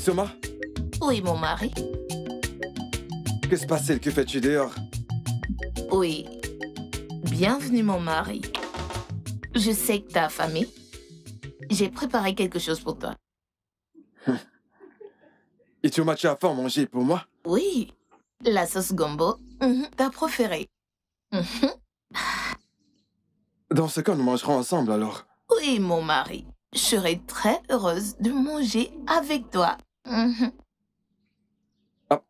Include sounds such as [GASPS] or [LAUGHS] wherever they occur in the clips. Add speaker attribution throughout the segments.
Speaker 1: Isoma
Speaker 2: Oui, mon mari.
Speaker 1: Que se passe-t-il? Que fais-tu dehors?
Speaker 2: Oui. Bienvenue, mon mari. Je sais que t'as affamé. J'ai préparé quelque chose pour toi. [LAUGHS]
Speaker 1: Isoma, tu as faim à manger pour moi?
Speaker 2: Oui. La sauce gombo, mhm, ta préférée. Mhm.
Speaker 1: Dans ce cas, nous mangerons ensemble alors.
Speaker 2: Oui, mon mari. Je serai très heureuse de manger avec toi. Mhm.
Speaker 1: Ah,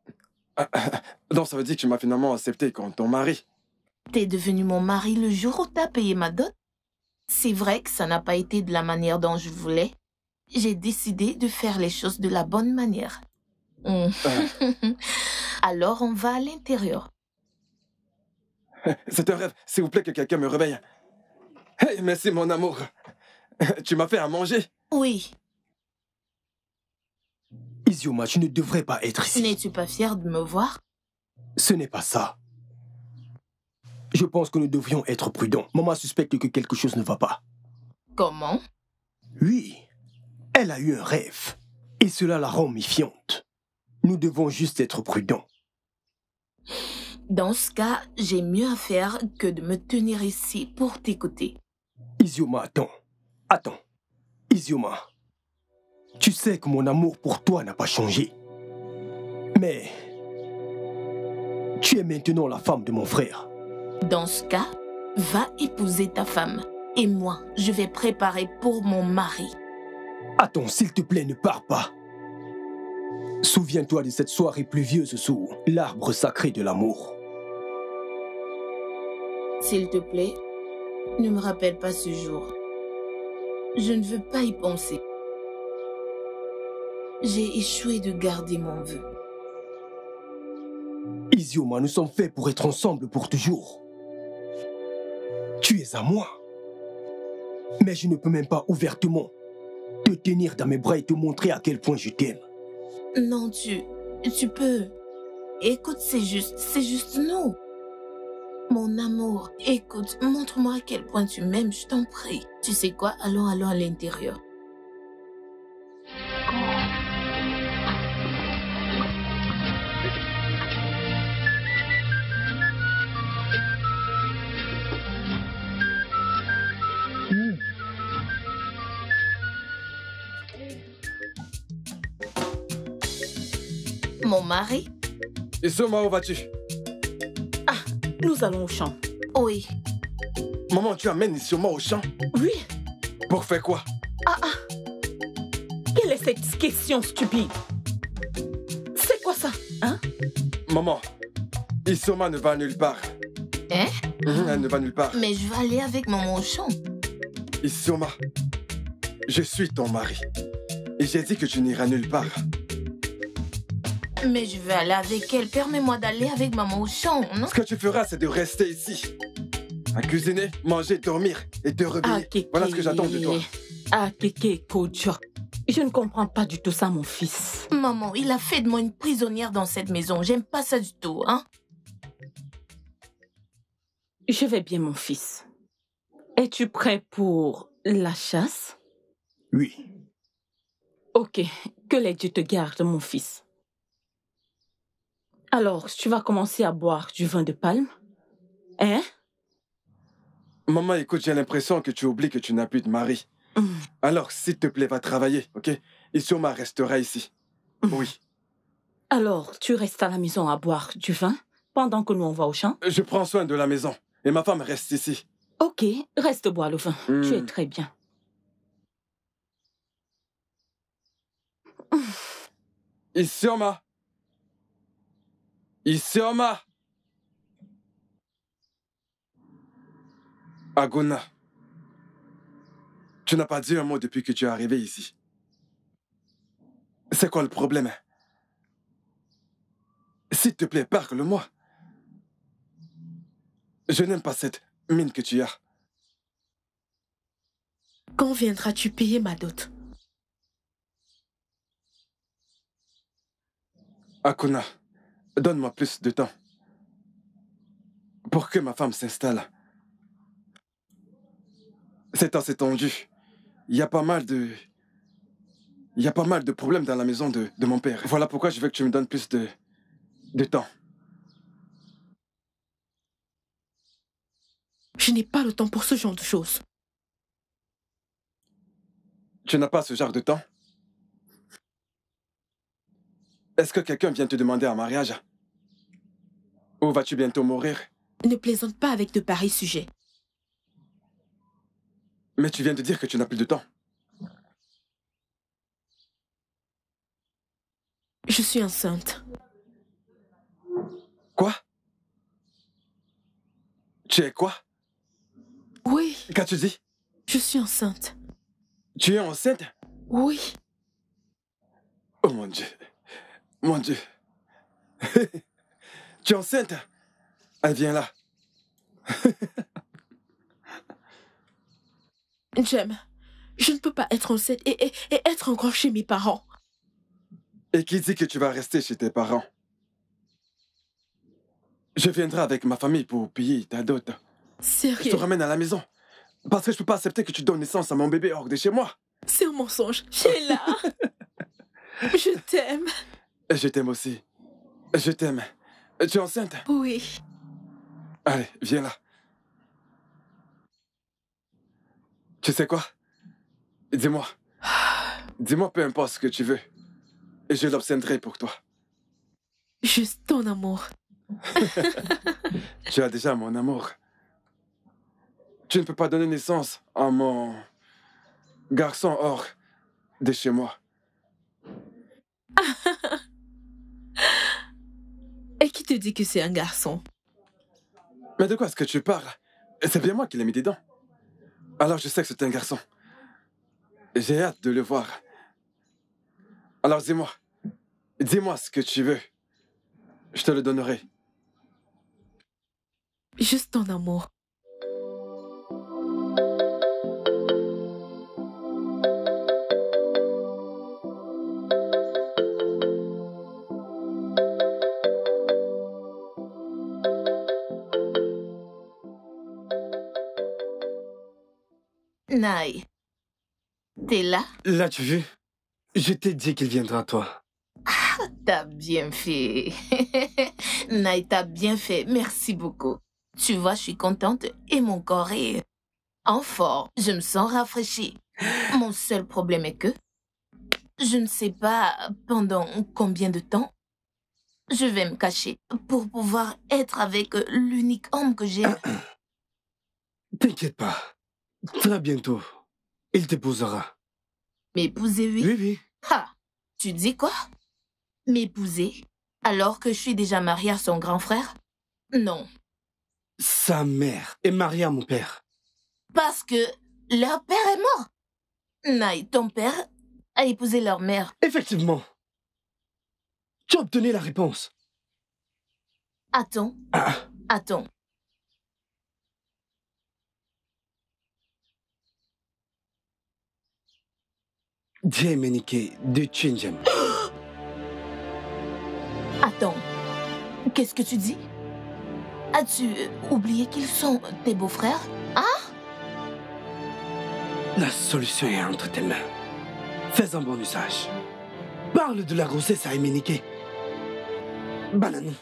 Speaker 1: [COUGHS] ah, donc ça veut dire que tu m'as finalement accepté comme ton mari.
Speaker 2: T'es devenu mon mari le jour où t'as payé ma dot. C'est vrai que ça n'a pas été de la manière dont je voulais. J'ai décidé de faire les choses de la bonne manière. Mhm. [LAUGHS] Alors on va à l'intérieur. [LAUGHS]
Speaker 1: C'est un rêve. S'il vous plaît que quelqu'un me réveille. Hey, merci mon amour. [LAUGHS] Tu m'as fait à manger.
Speaker 2: Oui.
Speaker 3: Izioma, tu ne devrais pas être ici.
Speaker 2: N'es-tu pas fier de me voir?
Speaker 3: Ce n'est pas ça. Je pense que nous devrions être prudents. Maman suspecte que quelque chose ne va pas.
Speaker 2: Comment?
Speaker 3: Oui, elle a eu un rêve. Et cela la rend méfiante. Nous devons juste être prudents.
Speaker 2: Dans ce cas, j'ai mieux à faire que de me tenir ici pour t'écouter.
Speaker 3: Izioma, attends. Attends. Izioma. Tu sais que mon amour pour toi n'a pas changé. Mais... Tu es maintenant la femme de mon frère.
Speaker 2: Dans ce cas, va épouser ta femme. Et moi, je vais préparer pour mon mari.
Speaker 3: Attends, s'il te plaît, ne pars pas. Souviens-toi de cette soirée pluvieuse sous l'arbre sacré de l'amour.
Speaker 2: S'il te plaît, ne me rappelle pas ce jour. Je ne veux pas y penser. J'ai échoué de garder mon vœu.
Speaker 3: Izioma, nous sommes faits pour être ensemble pour toujours. Tu es à moi. Mais je ne peux même pas ouvertement te tenir dans mes bras et te montrer à quel point je t'aime.
Speaker 2: Non, tu... Tu peux... Écoute, c'est juste... C'est juste nous. Mon amour, écoute, montre-moi à quel point tu m'aimes, je t'en prie. Tu sais quoi? Allons, allons à l'intérieur. Mon mari
Speaker 1: Isoma, où vas-tu?
Speaker 4: Nous allons au champ.
Speaker 2: Oui.
Speaker 1: Maman, tu amènes Isoma au champ?
Speaker 4: Oui.
Speaker 1: Pour faire quoi?
Speaker 4: Ah ah. Quelle est cette question stupide? C'est quoi ça Hein?
Speaker 1: Maman, Isoma ne va nulle part.
Speaker 2: Hein?
Speaker 1: Mhm, Elle ne va nulle part.
Speaker 2: Mais je vais aller avec maman au champ.
Speaker 1: Isoma, je suis ton mari. Et j'ai dit que tu n'iras nulle part.
Speaker 2: Mais je vais aller avec elle. Permets-moi d'aller avec maman au champ, non?
Speaker 1: Ce que tu feras, c'est de rester ici. À cuisiner, manger, dormir et te
Speaker 4: Ah,
Speaker 1: réveiller.
Speaker 4: Kéké.
Speaker 1: Voilà ce que j'attends de toi.
Speaker 4: Ah, Kéké, Kojo. Je ne comprends pas du tout ça, mon fils.
Speaker 2: Maman, il a fait de moi une prisonnière dans cette maison. J'aime pas ça du tout, hein
Speaker 4: Je vais bien, mon fils. Es-tu prêt pour la chasse?
Speaker 3: Oui.
Speaker 4: Ok, que les dieux te gardent, mon fils? Alors, tu vas commencer à boire du vin de palme Hein?
Speaker 1: Maman, écoute, j'ai l'impression que tu oublies que tu n'as plus de mari.
Speaker 4: Mm.
Speaker 1: Alors, s'il te plaît, va travailler, ok? Isoma restera ici.
Speaker 4: Mm.
Speaker 1: Oui.
Speaker 4: Alors, tu restes à la maison à boire du vin pendant que nous on va au champ?
Speaker 1: Je prends soin de la maison. Et ma femme reste ici.
Speaker 4: Ok, reste boire le vin.
Speaker 1: Mm.
Speaker 4: Tu es très bien.
Speaker 1: Isioma Isioma Aguna. Tu n'as pas dit un mot depuis que tu es arrivé ici. C'est quoi le problème? S'il te plaît, parle-moi. Je n'aime pas cette mine que tu as.
Speaker 5: Quand viendras-tu payer ma dot?
Speaker 1: Akuna, donne-moi plus de temps. Pour que ma femme s'installe. C'est assez tendu. Il y a pas mal de... Il y a pas mal de problèmes dans la maison de, de mon père. Voilà pourquoi je veux que tu me donnes plus de, de temps.
Speaker 5: Je n'ai pas le temps pour ce genre de choses.
Speaker 1: Tu n'as pas ce genre de temps? Est-ce que quelqu'un vient te demander un mariage? Ou vas-tu bientôt mourir?
Speaker 5: Ne plaisante pas avec de pareils sujets.
Speaker 1: Mais tu viens de dire que tu n'as plus de temps.
Speaker 5: Je suis enceinte.
Speaker 1: Quoi? Tu es quoi?
Speaker 5: Oui,
Speaker 1: Qu'as-tu dit?
Speaker 5: Je suis enceinte.
Speaker 1: Tu es enceinte?
Speaker 5: Oui.
Speaker 1: Oh mon Dieu. Mon Dieu. [LAUGHS] tu es enceinte Elle vient là. [LAUGHS]
Speaker 5: J'aime. Je ne peux pas être enceinte et, et- et être encore chez mes parents.
Speaker 1: Et qui dit que tu vas rester chez tes parents? Je viendrai avec ma famille pour payer ta dot. Je
Speaker 5: Sérieux,
Speaker 1: te ramène à la maison. Parce que je peux pas accepter que tu donnes naissance à mon bébé hors de chez moi.
Speaker 5: c'est un mensonge. Sheila. [LAUGHS] je t'aime.
Speaker 1: Je t'aime aussi. Je t'aime. Tu es enceinte?
Speaker 5: Oui.
Speaker 1: Allez, viens là. Tu sais quoi? Dis-moi. Dis-moi peu importe ce que tu veux. Et je l'obtiendrai pour toi.
Speaker 5: Juste ton amour. [LAUGHS]
Speaker 1: Tu as déjà mon amour. Tu ne peux pas donner naissance à mon garçon hors de chez moi. [LAUGHS]
Speaker 5: Et qui te dit que c'est un garçon?
Speaker 1: Mais de quoi est-ce que tu parles? C'est bien moi qui l'ai mis dedans. Alors je sais que c'est un garçon. J'ai hâte de le voir. Alors dis-moi. Dis-moi ce que tu veux. Je te le donnerai.
Speaker 5: Juste ton amour.
Speaker 2: Naï, t'es là?
Speaker 6: L'as-tu vu Je t'ai dit qu'il viendra à toi.
Speaker 2: T'as bien fait. [LAUGHS] Naï, t'as bien fait. Merci beaucoup. Tu vois, je suis contente et mon corps est en forme. Je me sens rafraîchie. Mon seul problème est que je ne sais pas pendant combien de temps je vais me cacher pour pouvoir être avec l'unique homme que j'aime. [COUGHS]
Speaker 6: T'inquiète pas. Très bientôt, il t'épousera.
Speaker 2: M'épouser, oui.
Speaker 6: Oui, oui.
Speaker 2: Ha! Tu dis quoi? M'épouser? Alors que je suis déjà mariée à son grand frère? Non.
Speaker 6: Sa mère est mariée à mon père.
Speaker 2: Parce que leur père est mort. Naï, ton père a épousé leur mère.
Speaker 6: Effectivement. Tu as obtenu la réponse.
Speaker 2: Attends,
Speaker 6: Ah,
Speaker 2: attends.
Speaker 6: Djemenike de Chinjem.
Speaker 2: Attends. Qu'est-ce que tu dis? As-tu oublié qu'ils sont tes beaux-frères?
Speaker 6: La solution est entre tes mains. Fais un bon usage. Parle de la grossesse à Emenike. Bananou.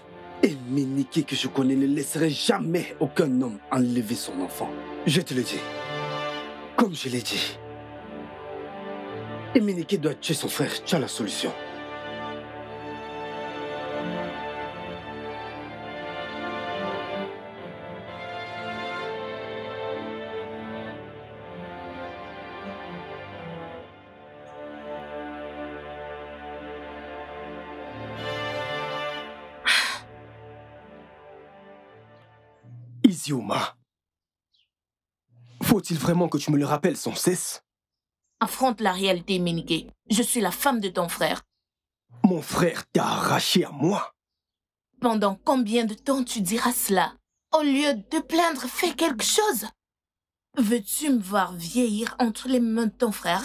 Speaker 6: Emenike que je connais ne laisserait jamais aucun homme enlever son enfant. Je te le dis. Comme je l'ai dit. Emenike doit tuer son frère. Tu as la solution.
Speaker 3: Isioma. Faut-il vraiment que tu me le rappelles sans cesse?
Speaker 2: Affronte la réalité, Méniqué. Je suis la femme de ton frère.
Speaker 3: Mon frère t'a arraché à moi.
Speaker 2: Pendant combien de temps tu diras cela? Au lieu de plaindre, fais quelque chose. Veux-tu me voir vieillir entre les mains de ton frère?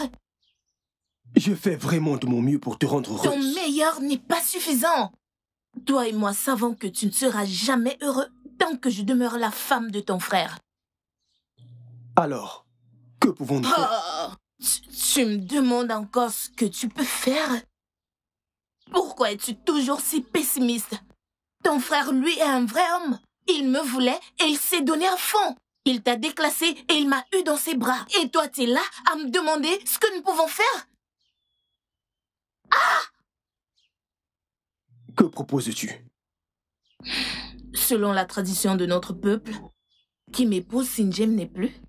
Speaker 3: Je fais vraiment de mon mieux pour te rendre
Speaker 2: Ton
Speaker 3: heureuse.
Speaker 2: meilleur n'est pas suffisant. Toi et moi savons que tu ne seras jamais heureux tant que je demeure la femme de ton frère.
Speaker 3: Alors, que pouvons-nous faire?
Speaker 2: Tu, me demandes encore ce que tu peux faire? Pourquoi es-tu toujours si pessimiste? Ton frère, lui, est un vrai homme. Il me voulait et il s'est donné à fond. Il t'a déclassé et il m'a eu dans ses bras. Et toi, t'es là à me demander ce que nous pouvons faire? Ah
Speaker 3: Que proposes-tu?
Speaker 2: Selon la tradition de notre peuple, qui m'épouse Sinjem n'est plus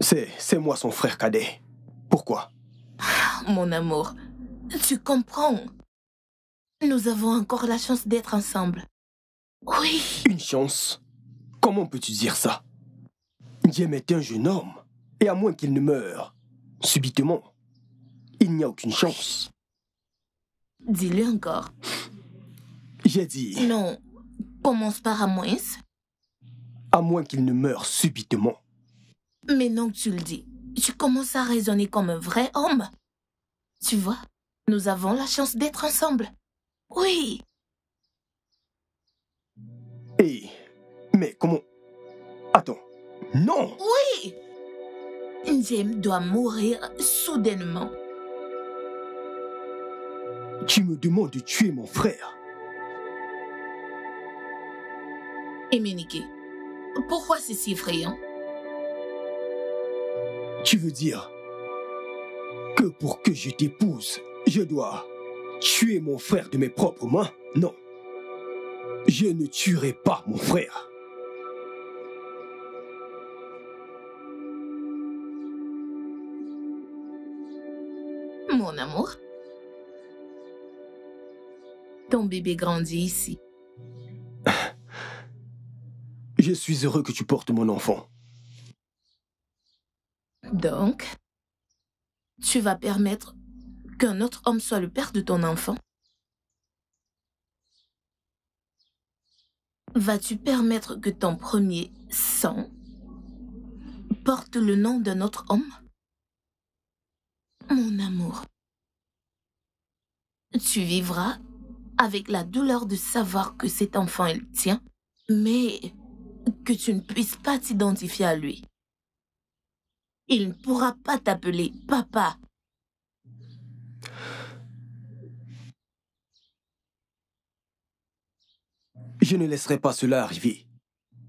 Speaker 3: C'est, c'est moi son frère cadet. Pourquoi?
Speaker 2: Ah, Mon amour, tu comprends. Nous avons encore la chance d'être ensemble. Oui.
Speaker 3: Une chance? Comment peux-tu dire ça? Diem est un jeune homme, et à moins qu'il ne meure subitement, il n'y a aucune chance.
Speaker 2: Dis-le encore.
Speaker 3: J'ai dit.
Speaker 2: Non, commence par à moins.
Speaker 3: À moins qu'il ne meure subitement.
Speaker 2: Mais non, tu le dis. Tu commences à raisonner comme un vrai homme. Tu vois, nous avons la chance d'être ensemble. Oui.
Speaker 3: Et mais comment? Attends. Non
Speaker 2: Oui James doit mourir soudainement.
Speaker 3: Tu me demandes de tuer mon frère.
Speaker 2: Émuniqué, pourquoi c'est si effrayant?
Speaker 3: Tu veux dire que pour que je t'épouse, je dois tuer mon frère de mes propres mains? Non. Je ne tuerai pas mon frère.
Speaker 2: mon amour. Ton bébé grandit ici.
Speaker 3: Je suis heureux que tu portes mon enfant.
Speaker 2: Donc, tu vas permettre qu'un autre homme soit le père de ton enfant? Vas-tu permettre que ton premier sang porte le nom d'un autre homme? Mon amour, tu vivras avec la douleur de savoir que cet enfant est le tien, mais que tu ne puisses pas t'identifier à lui. Il ne pourra pas t'appeler papa.
Speaker 3: Je ne laisserai pas cela arriver.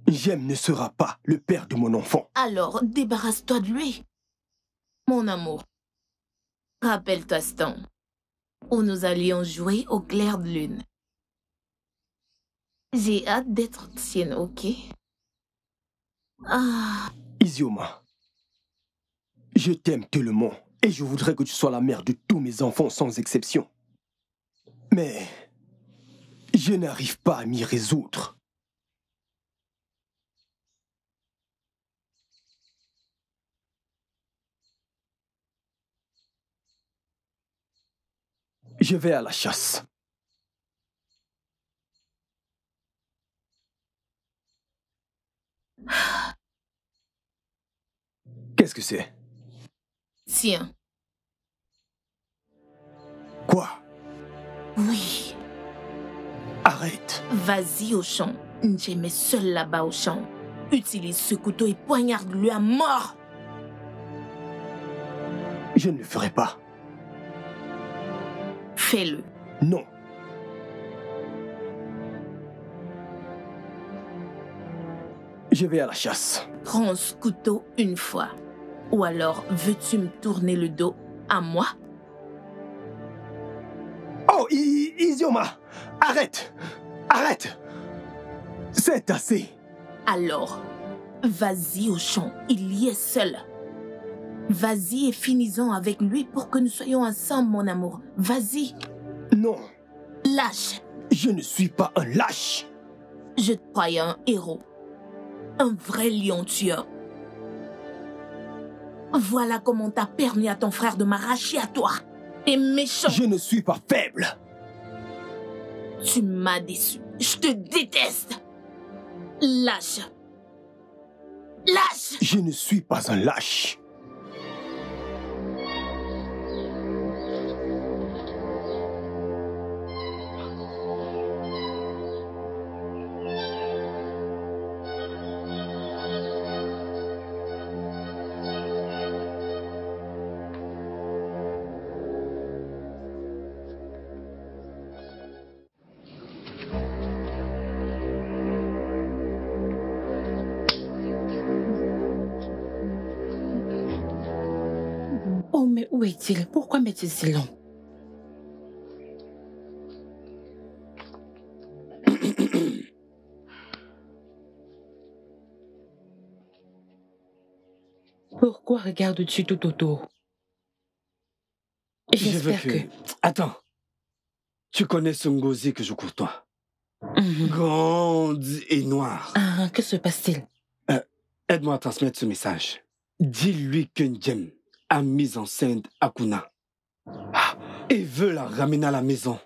Speaker 3: J'aime ne sera pas le père de mon enfant.
Speaker 2: Alors, débarrasse-toi de lui. Mon amour, rappelle-toi ce temps où nous allions jouer au clair de lune. J'ai hâte d'être tienne, ok? Ah.
Speaker 3: Isioma, je t'aime tellement et je voudrais que tu sois la mère de tous mes enfants sans exception. Mais je n'arrive pas à m'y résoudre. Je vais à la chasse. Qu'est-ce que c'est?
Speaker 2: Tiens.
Speaker 3: Quoi?
Speaker 2: Oui.
Speaker 3: Arrête.
Speaker 2: Vas-y au champ. J'aimais seul là-bas au champ. Utilise ce couteau et poignarde-lui à mort.
Speaker 3: Je ne le ferai pas.
Speaker 2: Fais-le.
Speaker 3: Non. Je vais à la chasse.
Speaker 2: Prends ce couteau une fois. Ou alors, veux-tu me tourner le dos à moi?
Speaker 3: Oh, Isioma Arrête Arrête C'est assez
Speaker 2: Alors, vas-y au champ, il y est seul. Vas-y et finis-en avec lui pour que nous soyons ensemble, mon amour. Vas-y.
Speaker 3: Non.
Speaker 2: Lâche.
Speaker 3: Je ne suis pas un lâche.
Speaker 2: Je te croyais un héros. Un vrai lion tueur. Voilà comment t'as permis à ton frère de m'arracher à toi. Et méchant.
Speaker 3: Je ne suis pas faible.
Speaker 2: Tu m'as déçu. Je te déteste. Lâche. Lâche.
Speaker 3: Je ne suis pas un lâche.
Speaker 7: Pourquoi m'est-il si long [COUGHS] Pourquoi regardes-tu tout autour? J'espère
Speaker 6: que...
Speaker 7: que...
Speaker 6: Attends. Tu connais ce Ngozi que je courtois.
Speaker 7: Mhm.
Speaker 6: Grande et noire.
Speaker 7: Ah, que se passe-t-il?
Speaker 6: Aide-moi à transmettre ce message. Dis-lui que Ndjem a mis enceinte Akuna. Ah, et veut la ramener à la maison.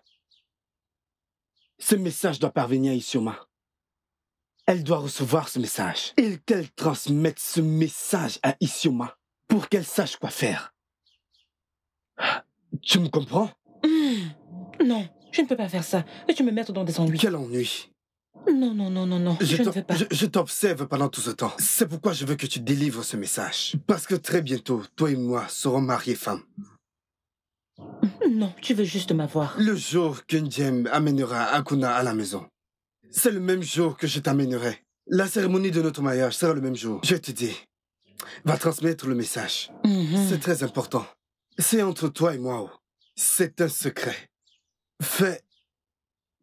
Speaker 6: Ce message doit parvenir à Isioma. Elle doit recevoir ce message. Et qu'elle transmette ce message à Isioma pour qu'elle sache quoi faire. Ah, Tu me comprends?
Speaker 7: Hmm. Non, je ne peux pas faire ça. Veux-tu me mettre dans des ennuis
Speaker 6: Quel ennui.
Speaker 7: Non, non, non, non, non. Je, ne veux pas.
Speaker 6: je- je t'observe pendant tout ce temps. C'est pourquoi je veux que tu délivres ce message. Parce que très bientôt, toi et moi serons mariés femmes.
Speaker 7: Non, tu veux juste m'avoir.
Speaker 6: Le jour que Ndjem amènera Akuna à la maison, c'est le même jour que je t'amènerai. La cérémonie de notre mariage sera le même jour. Je te dis, va transmettre le message.
Speaker 7: Mhm.
Speaker 6: C'est très important. C'est entre toi et moi. oh. C'est un secret. Fais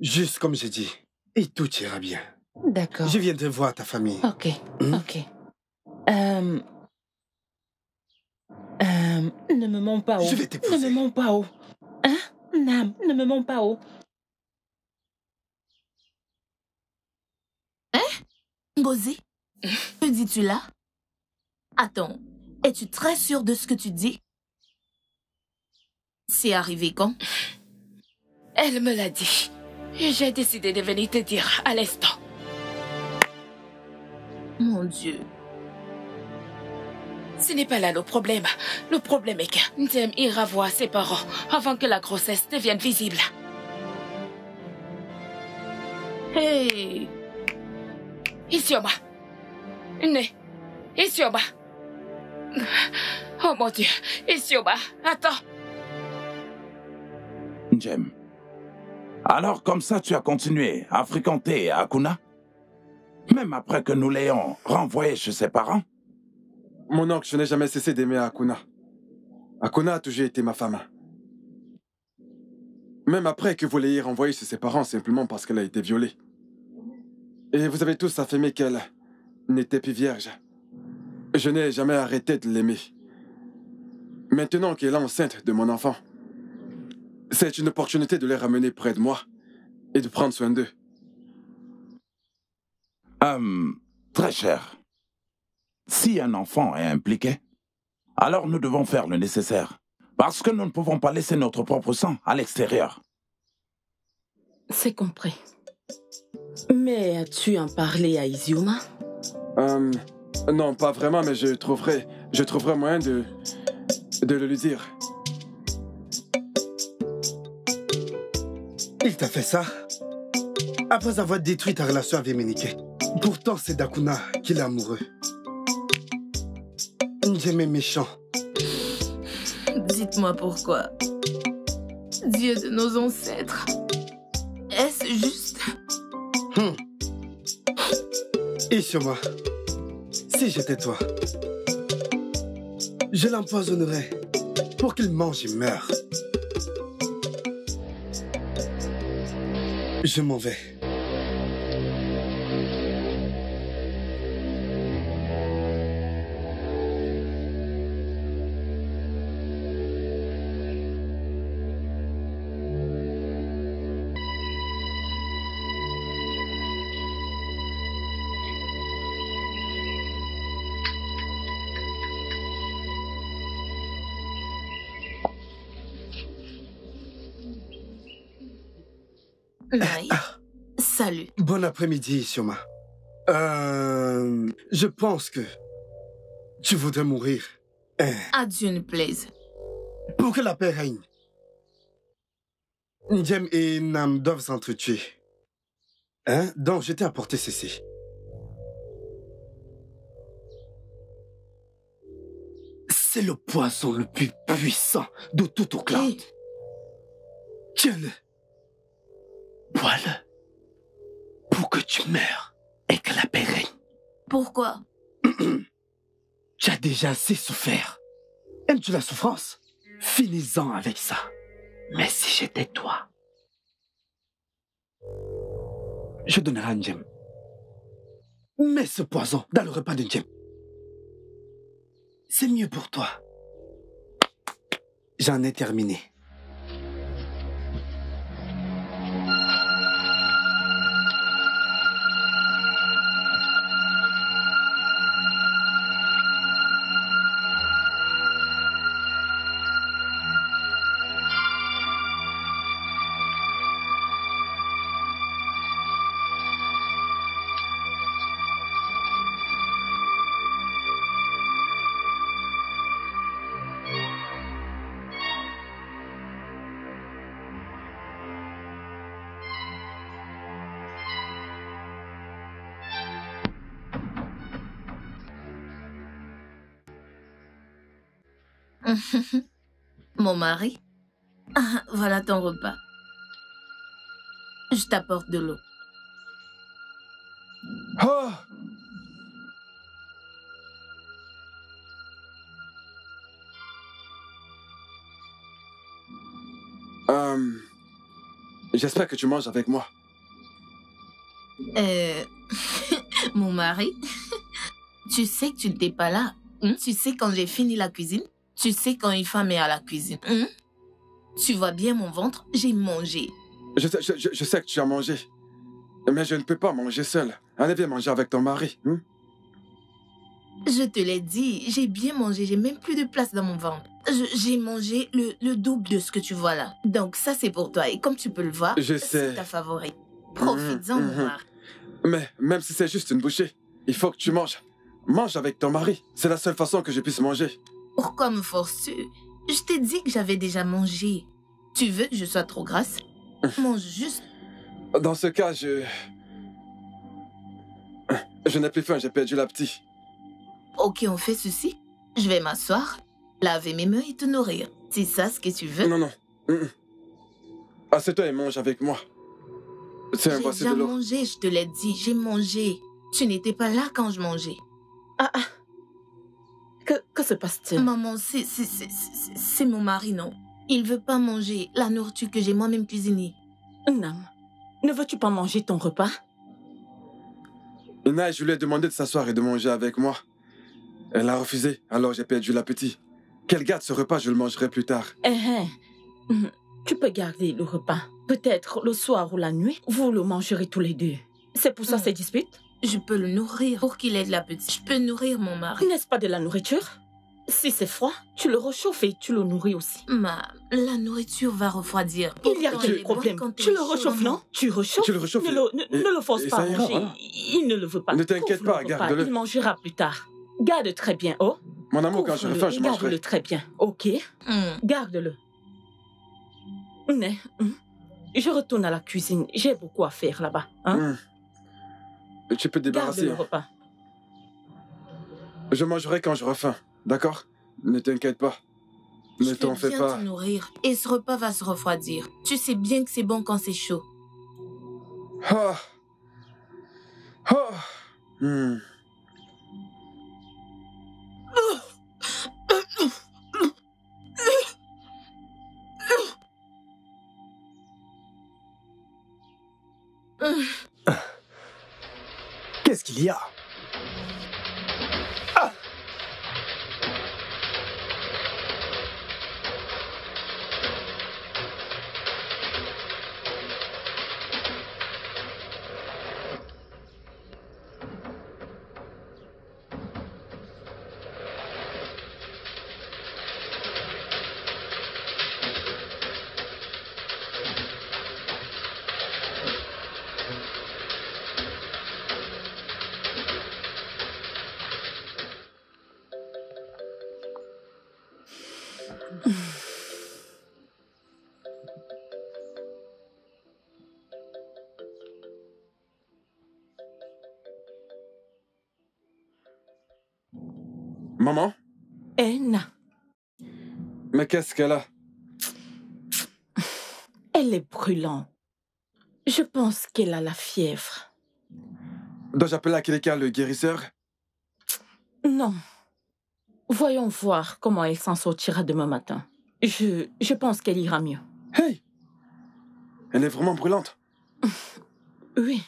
Speaker 6: juste comme j'ai dit. Et tout ira bien.
Speaker 7: D'accord.
Speaker 6: Je viendrai voir ta famille.
Speaker 7: Ok,
Speaker 6: Hmm?
Speaker 7: ok. Euh... Euh, ne me mens pas, oh.
Speaker 6: Je vais t'épouser.
Speaker 7: Ne me mens pas, oh. Hein? Nam, ne me mens pas, oh.
Speaker 2: Ngozi, que dis-tu là? Attends, es-tu très sûr de ce que tu dis? C'est arrivé quand?
Speaker 4: Elle me l'a dit. J'ai décidé de venir te dire à l'instant.
Speaker 2: Mon Dieu.
Speaker 4: Ce n'est pas là le problème. Le problème est que Ndem ira voir ses parents avant que la grossesse devienne visible.
Speaker 2: Hey
Speaker 4: Isioma. Né. Isioma. Oh mon Dieu. Isioma, attends.
Speaker 8: Jem. Alors comme ça, tu as continué à fréquenter Akuna Même après que nous l'ayons renvoyé chez ses parents?
Speaker 1: Mon oncle, je n'ai jamais cessé d'aimer Akuna. Akuna a toujours été ma femme. Même après que vous l'ayez renvoyée chez ses parents simplement parce qu'elle a été violée. Et vous avez tous affirmé qu'elle n'était plus vierge. Je n'ai jamais arrêté de l'aimer. Maintenant qu'elle est enceinte de mon enfant, c'est une opportunité de les ramener près de moi et de prendre soin d'eux.
Speaker 8: Hum, très cher. Si un enfant est impliqué, alors nous devons faire le nécessaire. Parce que nous ne pouvons pas laisser notre propre sang à l'extérieur.
Speaker 7: C'est compris. Mais as-tu en parlé à Iziuma
Speaker 1: Euh, non, pas vraiment, mais je trouverai, je trouverai moyen de, de le lui dire.
Speaker 6: Il t'a fait ça? Après avoir détruit ta relation avec Menike. Pourtant, c'est Dakuna qui est amoureux. Ndjem est méchant.
Speaker 2: Dites-moi pourquoi. Dieu de nos ancêtres. Est-ce juste?
Speaker 6: Hum. Et sur moi, si j'étais toi, je l'empoisonnerais pour qu'il mange et meure. Je m'en vais.
Speaker 2: Salut.
Speaker 6: Bon après-midi, Sioma. Euh, je pense que tu voudrais mourir. Hein,
Speaker 2: À Dieu ne plaise.
Speaker 6: pour que la paix règne. Ndjem et Nam doivent s'entretuer. Hein? Donc, je t'ai apporté ceci. C'est le poison le plus puissant de tout au clan.
Speaker 2: Hey,
Speaker 6: Tiens-le. Bois-le. Que tu meurs et que la paix règne.
Speaker 2: pourquoi? [CLEARS THROAT]
Speaker 6: Tu as déjà assez souffert. Aimes-tu la souffrance? Finis-en avec ça. Mais si j'étais toi, je donnerais à Njem. Mets ce poison dans le repas de Njem. C'est mieux pour toi. J'en ai terminé.
Speaker 2: Mon mari Ah, voilà ton repas. Je t'apporte de l'eau.
Speaker 1: Oh Euh, J'espère que tu manges avec moi.
Speaker 2: Euh... [LAUGHS] Mon mari [LAUGHS] Tu sais que tu n'étais pas là. hein? Tu sais quand j'ai fini la cuisine? Tu sais quand une femme est à la cuisine hein? Tu vois bien mon ventre J'ai mangé.
Speaker 1: Je, sais- je, je- je sais que tu as mangé. Mais je ne peux pas manger seul. Allez, viens manger avec ton mari. hein?
Speaker 2: Je te l'ai dit, j'ai bien mangé, j'ai même plus de place dans mon ventre. J'ai mangé le, le double de ce que tu vois là. Donc ça c'est pour toi. Et comme tu peux le voir,
Speaker 1: Je
Speaker 2: c'est
Speaker 1: sais.
Speaker 2: ta favorite. Profites-en, mon
Speaker 1: Mhm.
Speaker 2: mari.
Speaker 1: Mais même si c'est juste une bouchée, il faut que tu manges. Mange avec ton mari. C'est la seule façon que je puisse manger.
Speaker 2: Pourquoi me forces-tu Je t'ai dit que j'avais déjà mangé. Tu veux que je sois trop grasse? [LAUGHS] Mange juste.
Speaker 1: Dans ce cas, je... Je n'ai plus faim, j'ai perdu l'appétit.
Speaker 2: Ok, on fait ceci. Je vais m'asseoir, laver mes mains et te nourrir. C'est ça ce que tu veux?
Speaker 1: Non, non. Mm-mm. Assieds-toi et mange avec moi. Tiens,
Speaker 2: J'ai déjà mangé, je te l'ai dit, j'ai mangé. Tu n'étais pas là quand je mangeais.
Speaker 4: Ah, ah. Que, que se passe-t-il?
Speaker 2: Maman, c'est mon mari, non? Il veut pas manger la nourriture que j'ai moi-même cuisinée.
Speaker 4: Nam, ne veux-tu pas manger ton repas?
Speaker 1: Ina, je lui ai demandé de s'asseoir et de manger avec moi. Elle a refusé, alors j'ai perdu l'appétit. Qu'elle garde ce repas, je le mangerai plus tard.
Speaker 4: Eh, eh. Mhm. Tu peux garder le repas. Peut-être le soir ou la nuit, vous le mangerez tous les deux. C'est pour ça
Speaker 2: Mm.
Speaker 4: ces disputes?
Speaker 2: Je peux le nourrir pour qu'il ait de l'appétit. Je peux nourrir mon mari.
Speaker 4: N'est-ce pas de la nourriture? Si c'est froid, tu le réchauffes et tu le nourris aussi.
Speaker 2: Ma, la nourriture va refroidir.
Speaker 4: Il y a quel problème Tu le réchauffes, non? Tu réchauffes
Speaker 1: Tu le réchauffes
Speaker 4: Ne le, ne,
Speaker 1: et-
Speaker 4: ne le force pas à manger.
Speaker 1: voilà.
Speaker 4: Il ne le veut pas.
Speaker 1: Ne t'inquiète pas, garde-le.
Speaker 4: Il mangera plus tard. Garde très bien, oh.
Speaker 1: Mon amour, quand j'aurai
Speaker 4: Couvre-le
Speaker 1: faim, je mangerai.
Speaker 4: Garde-le très bien, ok?
Speaker 2: Hmm.
Speaker 4: Garde-le. Mais, hum, je retourne à la cuisine. J'ai beaucoup à faire là-bas. Hein?
Speaker 1: Hmm. Tu peux te
Speaker 4: Garde
Speaker 1: débarrasser.
Speaker 4: le
Speaker 1: hein.
Speaker 4: repas.
Speaker 1: Je mangerai quand j'aurai faim, d'accord? Ne t'inquiète pas. Ne t'en fais pas.
Speaker 2: te nourrir et ce repas va se refroidir. Tu sais bien que c'est bon quand c'est chaud.
Speaker 1: Ah. Ah. Hmm. [COUGHS]
Speaker 3: Qu'est-ce
Speaker 1: qu'est-ce qu'elle a?
Speaker 4: Elle est brûlante. Je pense qu'elle a la fièvre.
Speaker 1: Dois-je appeler Akileka, le guérisseur?
Speaker 4: Non. Voyons voir comment elle s'en sortira demain matin. Je, je pense qu'elle ira mieux.
Speaker 1: Hey Elle est vraiment brûlante. [LAUGHS]
Speaker 4: Oui.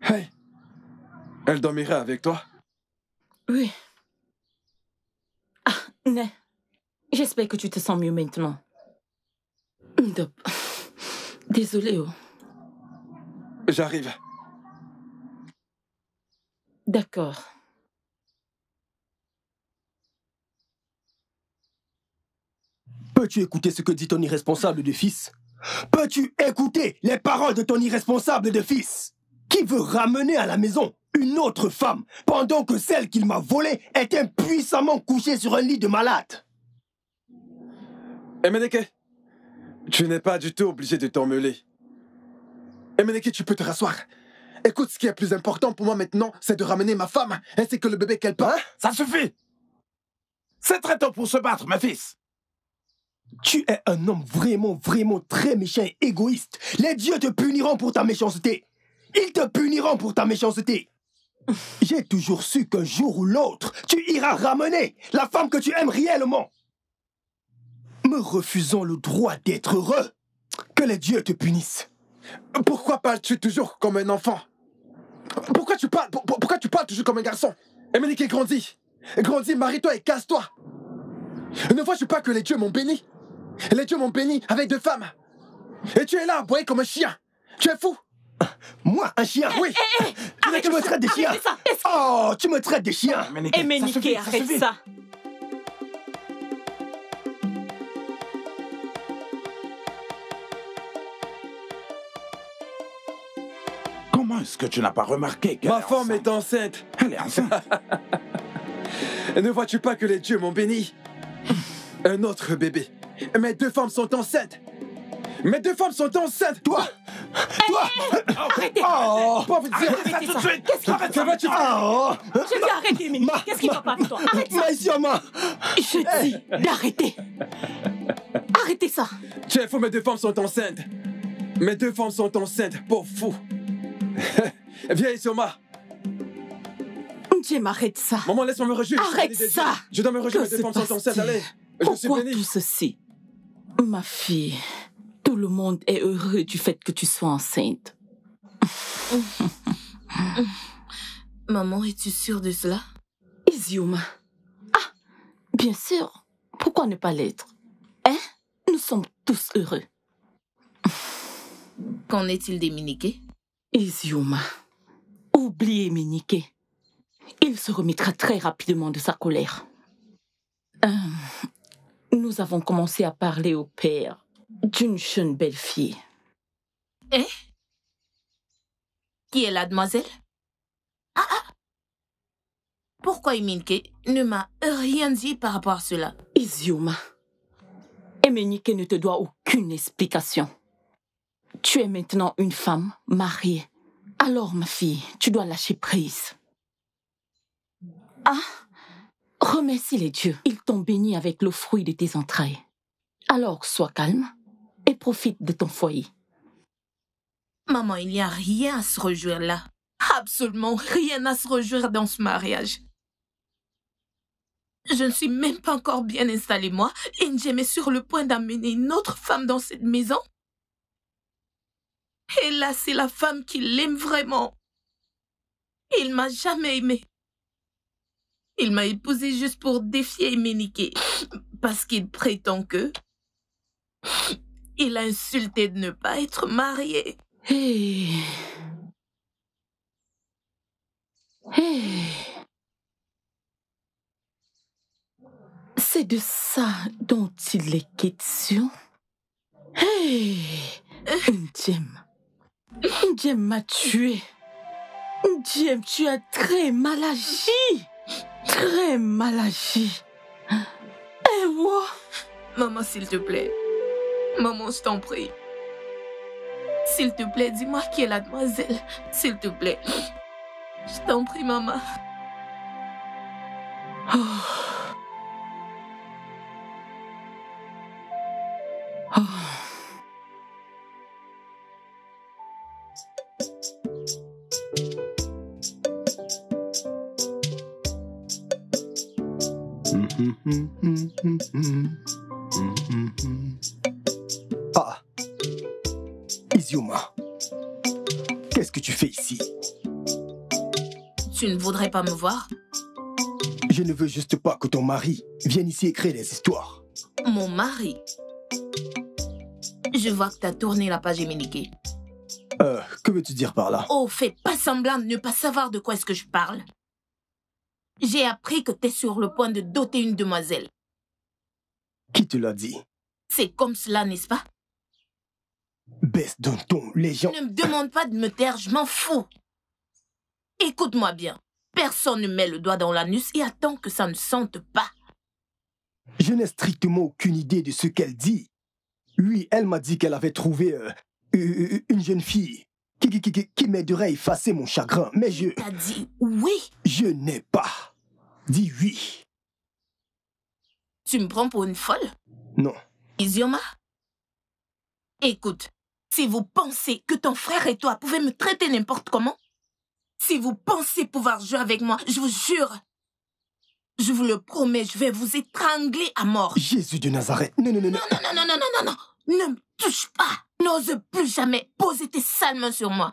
Speaker 1: Hey Elle dormira avec toi?
Speaker 4: Oui. Né. J'espère que tu te sens mieux maintenant. Dop. Désolée, oh.
Speaker 1: J'arrive.
Speaker 4: D'accord.
Speaker 3: Peux-tu écouter ce que dit ton irresponsable de fils? Peux-tu écouter les paroles de ton irresponsable de fils? Qui veut ramener à la maison? Une autre femme pendant que celle qu'il m'a volée est impuissamment couchée sur un lit de malade
Speaker 1: Emeneke, tu n'es pas du tout obligé de t'emmêler. Emeneke, tu peux te rasseoir. Écoute, ce qui est plus important pour moi maintenant, c'est de ramener ma femme, ainsi que le bébé qu'elle porte.
Speaker 8: Ça suffit C'est très tôt pour se battre, mes fils.
Speaker 3: Tu es un homme vraiment, vraiment très méchant et égoïste. Les dieux te puniront pour ta méchanceté. Ils te puniront pour ta méchanceté. J'ai toujours su qu'un jour ou l'autre, tu iras ramener la femme que tu aimes réellement. Me refusant le droit d'être heureux. Que les dieux te punissent.
Speaker 1: Pourquoi parles-tu toujours comme un enfant? Pourquoi tu parles pour- pour- Pourquoi tu parles toujours comme un garçon? Emeneke, grandis. Grandis, marie-toi et casse-toi. Ne vois-tu pas que les dieux m'ont béni? Les dieux m'ont béni avec deux femmes. Et tu es là, aboyer comme un chien. Tu es fou
Speaker 3: Moi, un chien
Speaker 1: Oui
Speaker 3: Tu, tu me traites de chien
Speaker 4: ça
Speaker 3: Oh, tu me traites de chien
Speaker 4: Eh, Méniké,
Speaker 8: suffit, ça
Speaker 4: arrête
Speaker 8: suffit.
Speaker 4: ça.
Speaker 8: Comment est-ce que tu n'as pas remarqué qu'elle
Speaker 1: Ma
Speaker 8: est
Speaker 1: femme
Speaker 8: enceinte
Speaker 1: est enceinte.
Speaker 8: Elle est enceinte. [LAUGHS]
Speaker 1: Ne vois-tu pas que les dieux m'ont béni? Un autre bébé. Mes deux femmes sont enceintes. Mes deux femmes sont enceintes.
Speaker 3: Toi Toi
Speaker 4: Arrêtez
Speaker 3: Oh
Speaker 1: Pas vous dire.
Speaker 4: Arrêtez
Speaker 8: tout de
Speaker 4: ça
Speaker 8: suite.
Speaker 4: Qu'est-ce qui
Speaker 8: Arrête
Speaker 1: Que
Speaker 8: ça.
Speaker 1: vas-tu faire
Speaker 3: Oh
Speaker 4: Je dis arrêtez. Qu'est-ce qui va pas avec toi? Arrête ça Je dis d'arrêter. Arrêtez ça.
Speaker 1: Tu es fou, mes deux femmes sont enceintes. Mes deux femmes sont enceintes, pauvre fou. [LAUGHS] Viens ici, Oma.
Speaker 4: Jim, arrête ça.
Speaker 1: Maman, laisse-moi me réjouir.
Speaker 4: Arrête ça.
Speaker 1: Je dois me réjouir, mes deux femmes sont enceintes. Allez, je suis
Speaker 4: Pourquoi
Speaker 1: béni.
Speaker 4: tout ceci? Ma fille, tout le monde est heureux du fait que tu sois enceinte. [LAUGHS]
Speaker 2: Maman, es-tu sûre de cela?
Speaker 4: Iziuma. Ah, bien sûr. Pourquoi ne pas l'être? Hein? Nous sommes tous heureux. [LAUGHS]
Speaker 2: Qu'en est-il des Miniqués
Speaker 4: Iziuma. Oubliez Méniké. Il se remettra très rapidement de sa colère. Euh, nous avons commencé à parler au père d'une jeune belle fille.
Speaker 2: Qui est la demoiselle? Ah ah Pourquoi Iminke ne m'a rien dit par rapport à cela?
Speaker 4: Iziuma. Emenike ne te doit aucune explication. Tu es maintenant une femme mariée. Alors, ma fille, tu dois lâcher prise. Ah, remercie les dieux. Ils t'ont béni avec le fruit de tes entrailles. Alors, sois calme et profite de ton foyer.
Speaker 2: Maman, il n'y a rien à se réjouir là. Absolument rien à se réjouir dans ce mariage. Je ne suis même pas encore bien installée, moi, et est sur le point d'amener une autre femme dans cette maison. Et là, c'est la femme qui l'aime vraiment. Il m'a jamais aimé. Il m'a épousée juste pour défier Méniké, parce qu'il prétend que... Il a insulté de ne pas être marié.
Speaker 4: Hé. Hé. C'est de ça dont il est question. Hé. Jem. Jem m'a tué. Jem, tu as très mal agi. Très mal agi. Et moi
Speaker 2: Maman, s'il te plaît. Maman, je t'en prie. S'il te plaît, dis-moi qui est la demoiselle. S'il te plaît. Je t'en prie, maman.
Speaker 3: Ah,
Speaker 2: voudrais pas me voir
Speaker 3: Je ne veux juste pas que ton mari vienne ici écrire des histoires.
Speaker 2: Mon mari Je vois que t'as tourné la page éméniquée.
Speaker 3: Euh, que veux-tu dire par là?
Speaker 2: Oh, fais pas semblant de ne pas savoir de quoi est-ce que je parle. J'ai appris que t'es sur le point de doter une demoiselle.
Speaker 3: Qui te l'a dit?
Speaker 2: C'est comme cela, n'est-ce pas?
Speaker 3: Baisse d'un ton, les gens...
Speaker 2: Ne me demande pas de me taire, je m'en fous. Écoute-moi bien. Personne ne met le doigt dans l'anus et attend que ça ne sente pas.
Speaker 3: Je n'ai strictement aucune idée de ce qu'elle dit. Oui, elle m'a dit qu'elle avait trouvé euh, euh, une jeune fille qui, qui, qui, qui m'aiderait à effacer mon chagrin, mais je...
Speaker 2: T'as dit oui?
Speaker 3: Je n'ai pas dit oui.
Speaker 2: Tu me prends pour une folle?
Speaker 3: Non.
Speaker 2: Isioma Écoute, si vous pensez que ton frère et toi pouvez me traiter n'importe comment, si vous pensez pouvoir jouer avec moi, je vous jure, je vous le promets, je vais vous étrangler à mort.
Speaker 3: Jésus de Nazareth, non, non, non, non.
Speaker 2: Non, non, non, non, non, non, non, ne me touche pas. N'ose plus jamais poser tes sales mains sur moi.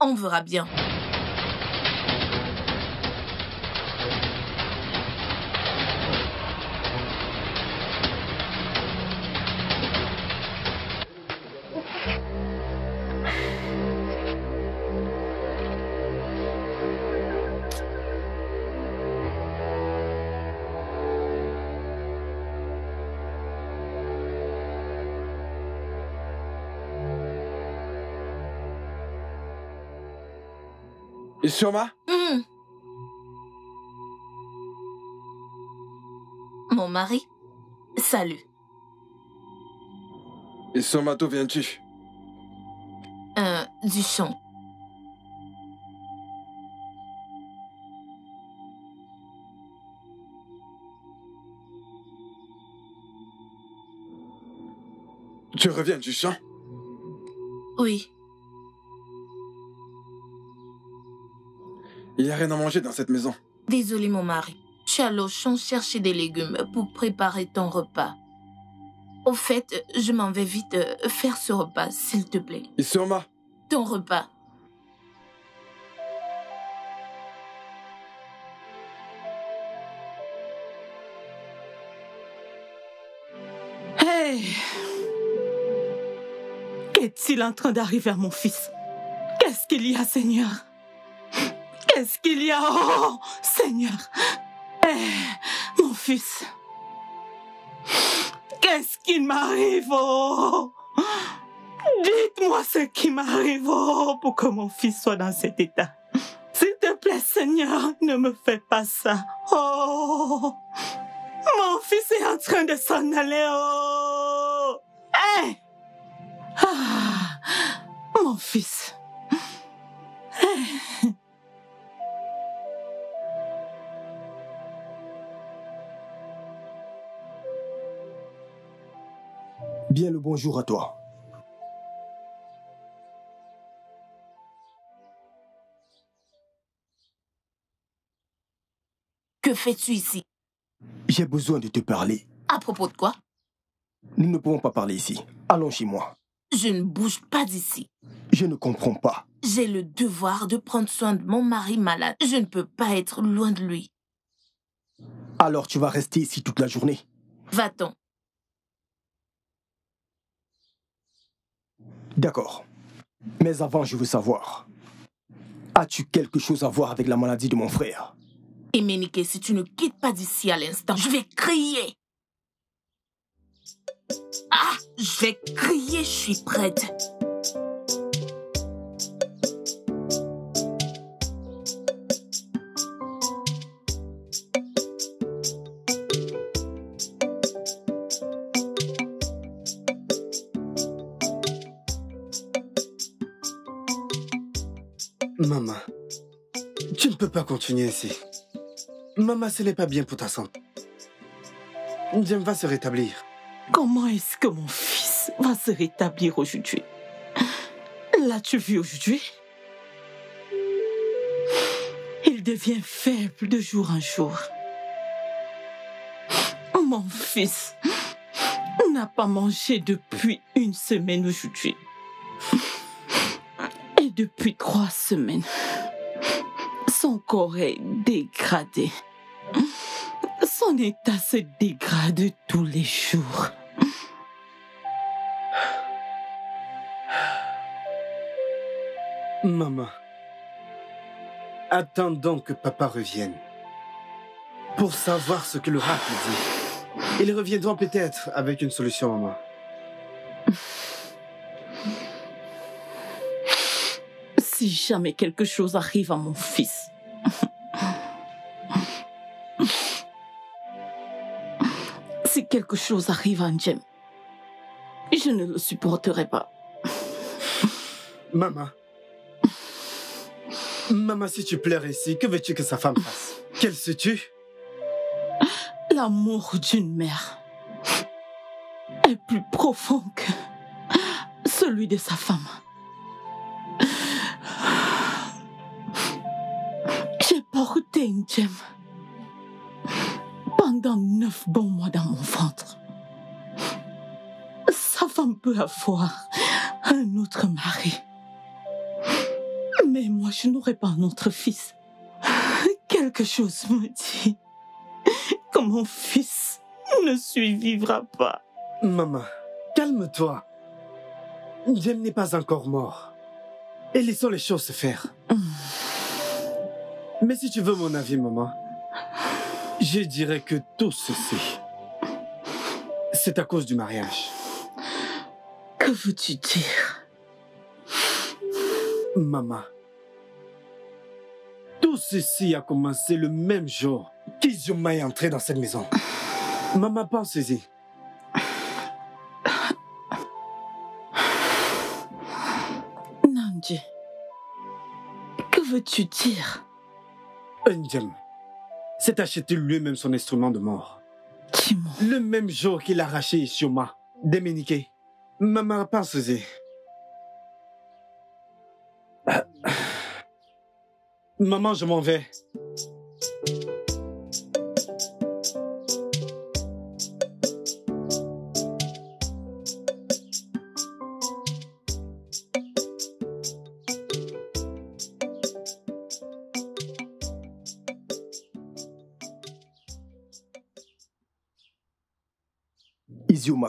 Speaker 2: On verra bien.
Speaker 1: Isioma
Speaker 2: Hmm. Mon mari Salut.
Speaker 1: Isioma, d'où viens-tu?
Speaker 2: Euh, du champ.
Speaker 1: Tu reviens du champ
Speaker 2: Oui.
Speaker 1: Il n'y a rien à manger dans cette maison.
Speaker 2: Désolé, mon mari. Je suis au champ chercher des légumes pour préparer ton repas. Au fait, je m'en vais vite euh, faire ce repas, s'il te plaît.
Speaker 1: Isioma,
Speaker 2: Ton repas.
Speaker 4: Hey Qu'est-il en train d'arriver à mon fils? Qu'est-ce qu'il y a, Seigneur? Qu'est-ce qu'il y a? Oh, Seigneur Eh, mon fils Qu'est-ce qu'il m'arrive? Oh Dites-moi ce qui m'arrive oh, pour que mon fils soit dans cet état. S'il te plaît, Seigneur, ne me fais pas ça. Oh Mon fils est en train de s'en aller. Oh Hey ah, Mon fils. Hey.
Speaker 3: Bien le bonjour à toi.
Speaker 2: Que fais-tu ici?
Speaker 3: J'ai besoin de te parler.
Speaker 2: À propos de quoi?
Speaker 3: Nous ne pouvons pas parler ici. Allons chez moi.
Speaker 2: Je ne bouge pas d'ici.
Speaker 3: Je ne comprends pas.
Speaker 2: J'ai le devoir de prendre soin de mon mari malade. Je ne peux pas être loin de lui.
Speaker 3: Alors tu vas rester ici toute la journée.
Speaker 2: Va-t'en.
Speaker 3: D'accord. Mais avant, je veux savoir. As-tu quelque chose à voir avec la maladie de mon frère?
Speaker 2: Et Méniké, si tu ne quittes pas d'ici à l'instant, je vais crier. Ah, je vais crier, je suis prête.
Speaker 6: Pas continuer ainsi. Maman, ce n'est pas bien pour ta santé. Jem va se rétablir.
Speaker 4: Comment est-ce que mon fils va se rétablir aujourd'hui? L'as-tu vu aujourd'hui? Il Il devient faible de jour en jour. Mon fils n'a pas mangé depuis une semaine aujourd'hui. Et depuis trois semaines, son corps est dégradé. Son état se dégrade tous les jours.
Speaker 6: Maman, attendons que papa revienne pour savoir ce que le rat dit. Ils reviendront peut-être avec une solution, maman.
Speaker 4: Si jamais quelque chose arrive à mon fils, quelque chose arrive à je ne le supporterai pas. [LAUGHS]
Speaker 6: Maman. Maman, si tu pleures ici, que veux-tu que sa femme fasse? Qu'elle se tue?
Speaker 4: L'amour d'une mère est plus profond que celui de sa femme. J'ai porté une gemme pendant neuf bons mois dans mon ventre. Sa femme peut avoir un autre mari. Mais moi, je n'aurai pas un autre fils. Quelque chose me dit que mon fils ne survivra pas.
Speaker 6: Maman, calme-toi. Jem n'est pas encore mort. Et laissons les choses se faire. Mais si tu veux mon avis, maman, je dirais que tout ceci, c'est à cause du mariage.
Speaker 4: Que veux-tu dire?
Speaker 6: Maman, tout ceci a commencé le même jour qu'Izuma est entré dans cette maison. Maman, pensez-y.
Speaker 4: Nandji, que veux-tu dire?
Speaker 6: Njem s'est acheté lui-même son instrument de mort. Le même jour qu'il a arraché Isioma, Déméniqué. Maman, pensez-y. Ah. Maman, je m'en vais.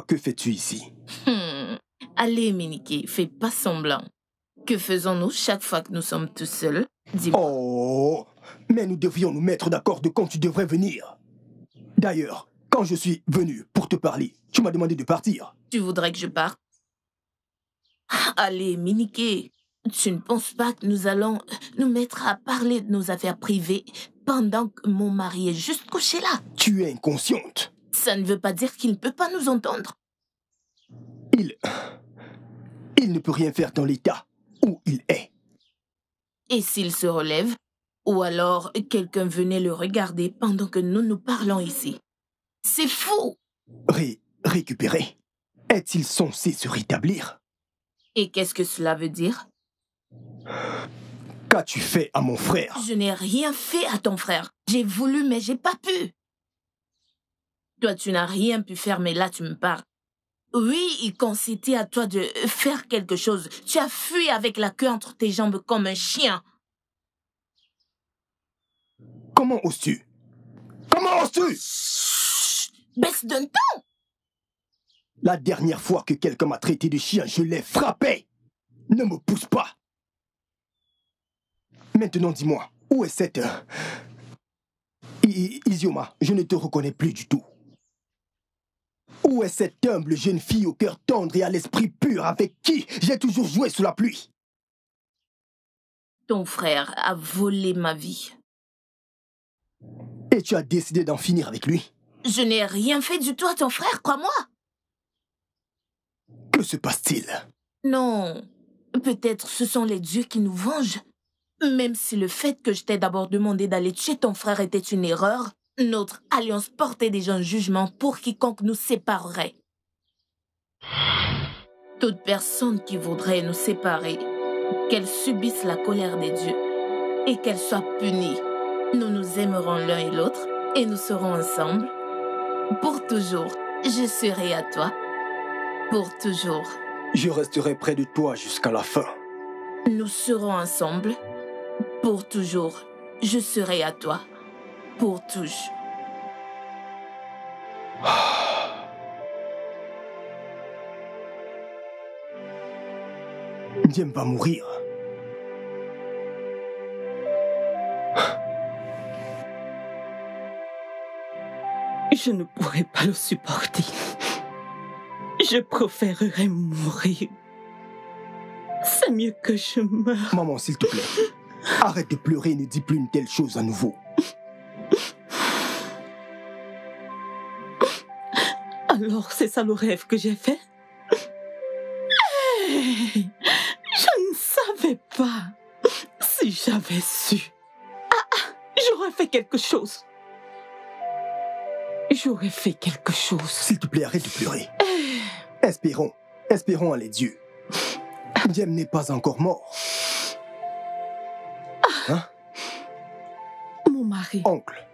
Speaker 3: Que fais-tu ici?
Speaker 2: Hmm. Allez, Miniki, fais pas semblant. Que faisons-nous chaque fois que nous sommes tous seuls? Dis-moi.
Speaker 3: Oh Mais nous devions nous mettre d'accord de quand tu devrais venir. D'ailleurs, quand je suis venu pour te parler, tu m'as demandé de partir.
Speaker 2: Tu voudrais que je parte? Ah, Allez, Miniki, tu ne penses pas que nous allons nous mettre à parler de nos affaires privées pendant que mon mari est juste couché là?
Speaker 3: Tu es inconsciente.
Speaker 2: Ça ne veut pas dire qu'il ne peut pas nous entendre.
Speaker 3: Il... Il ne peut rien faire dans l'état où il est.
Speaker 2: Et s'il se relève Ou alors quelqu'un venait le regarder pendant que nous nous parlons ici C'est fou
Speaker 3: Ré... récupérer. Est-il censé se rétablir?
Speaker 2: Et qu'est-ce que cela veut dire?
Speaker 3: Qu'as-tu fait à mon frère?
Speaker 2: Je n'ai rien fait à ton frère. J'ai voulu, mais j'ai pas pu. Toi, tu n'as rien pu faire, mais là, tu me parles. Oui, quand c'était à toi de faire quelque chose, tu as fui avec la queue entre tes jambes comme un chien.
Speaker 3: Comment oses-tu? Comment oses-tu?
Speaker 2: Baisse d'un ton
Speaker 3: La dernière fois que quelqu'un m'a traité de chien, je l'ai frappé. Ne me pousse pas. Maintenant, dis-moi, où est cette... euh, I- I- Isioma, je ne te reconnais plus du tout. Où est cette humble jeune fille au cœur tendre et à l'esprit pur avec qui j'ai toujours joué sous la pluie?
Speaker 2: Ton frère a volé ma vie.
Speaker 3: Et tu as décidé d'en finir avec lui?
Speaker 2: Je n'ai rien fait du tout à ton frère, crois-moi.
Speaker 3: Que se passe-t-il?
Speaker 2: Non, peut-être ce sont les dieux qui nous vengent. Même si le fait que je t'ai d'abord demandé d'aller tuer ton frère était une erreur, notre alliance portait déjà un jugement pour quiconque nous séparerait. Toute personne qui voudrait nous séparer, qu'elle subisse la colère des dieux et qu'elle soit punie Nous nous aimerons l'un et l'autre et nous serons ensemble. Pour toujours, je serai à toi. Pour toujours.
Speaker 3: Je resterai près de toi jusqu'à la fin.
Speaker 2: Nous serons ensemble. Pour toujours, je serai à toi. Pour toujours. [SIGHS]
Speaker 3: Diem va mourir. [SIGHS]
Speaker 4: Je ne pourrais pas le supporter. [LAUGHS] Je préférerais mourir. C'est mieux que je meure.
Speaker 3: Maman, s'il te plaît. [LAUGHS] Arrête de pleurer et ne dis plus une telle chose à nouveau.
Speaker 4: Alors, c'est ça le rêve que j'ai fait? Hey, Je ne savais pas. Si j'avais su. Ah, ah, j'aurais fait quelque chose. J'aurais fait quelque chose.
Speaker 3: S'il te plaît, arrête de pleurer. Espérons, espérons en les dieux. Diem n'est pas encore mort. Hein,
Speaker 4: Mon mari,
Speaker 3: oncle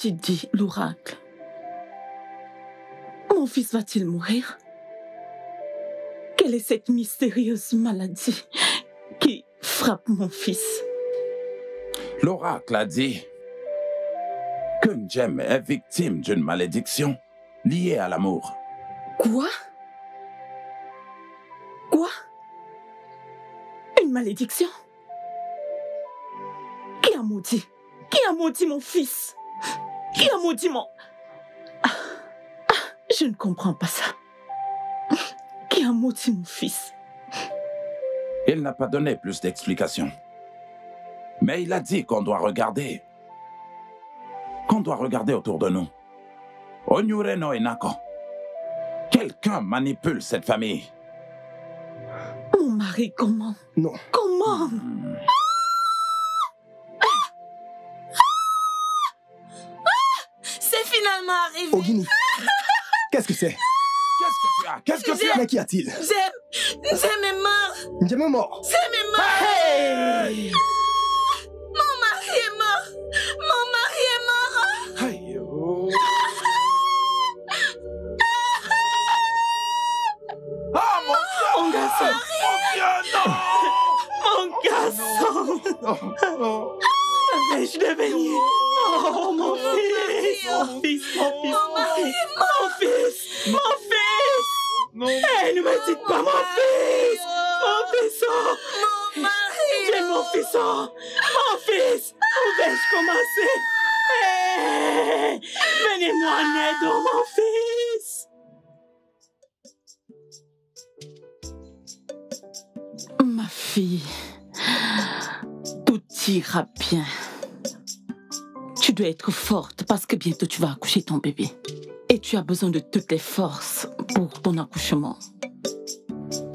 Speaker 4: qu'as-tu dit, l'oracle? Mon fils va-t-il mourir? Quelle est cette mystérieuse maladie qui frappe mon fils?
Speaker 8: L'oracle a dit que Njem est victime d'une malédiction liée à l'amour.
Speaker 4: Quoi? Quoi? Une malédiction? Qui a maudit? Qui a maudit mon fils? Qui a maudit mon... Ah, ah, je ne comprends pas ça. Qui a maudit mon fils?
Speaker 8: Il n'a pas donné plus d'explications. Mais il a dit qu'on doit regarder. Qu'on doit regarder autour de nous. Onyure no Enako. Quelqu'un manipule cette famille.
Speaker 4: Mon mari, comment?
Speaker 3: Non.
Speaker 4: Comment?
Speaker 2: C'est
Speaker 3: qu'est-ce que c'est
Speaker 8: Qu'est-ce que tu as Qu'est-ce que tu as?
Speaker 3: Mais qu'y a-t-il?
Speaker 2: J'aime. J'aime est mort.
Speaker 3: Diem est mort.
Speaker 2: J'aime est mort. Mon mari est mort. Mon mari est mort.
Speaker 1: Aïe, oh.
Speaker 8: Ah, mon
Speaker 4: Mon garçon
Speaker 8: Dieu, non
Speaker 4: Mon garçon
Speaker 1: Oh,
Speaker 4: Vais-je devenir Oh, mon fils Mon fils, mon fils, mon fils Mon fils Mon fils
Speaker 1: non.
Speaker 4: Eh, ne me dites pas mon fils Mon fils oh.
Speaker 2: Mon mari.
Speaker 4: J'ai mon fils oh. Mon fils Où vais-je commencer? Eh, Venez-moi en aide, oh, mon fils Ma fille, tout ira bien. Dois être forte parce que bientôt tu vas accoucher ton bébé. Et tu as besoin de toutes les forces pour ton accouchement.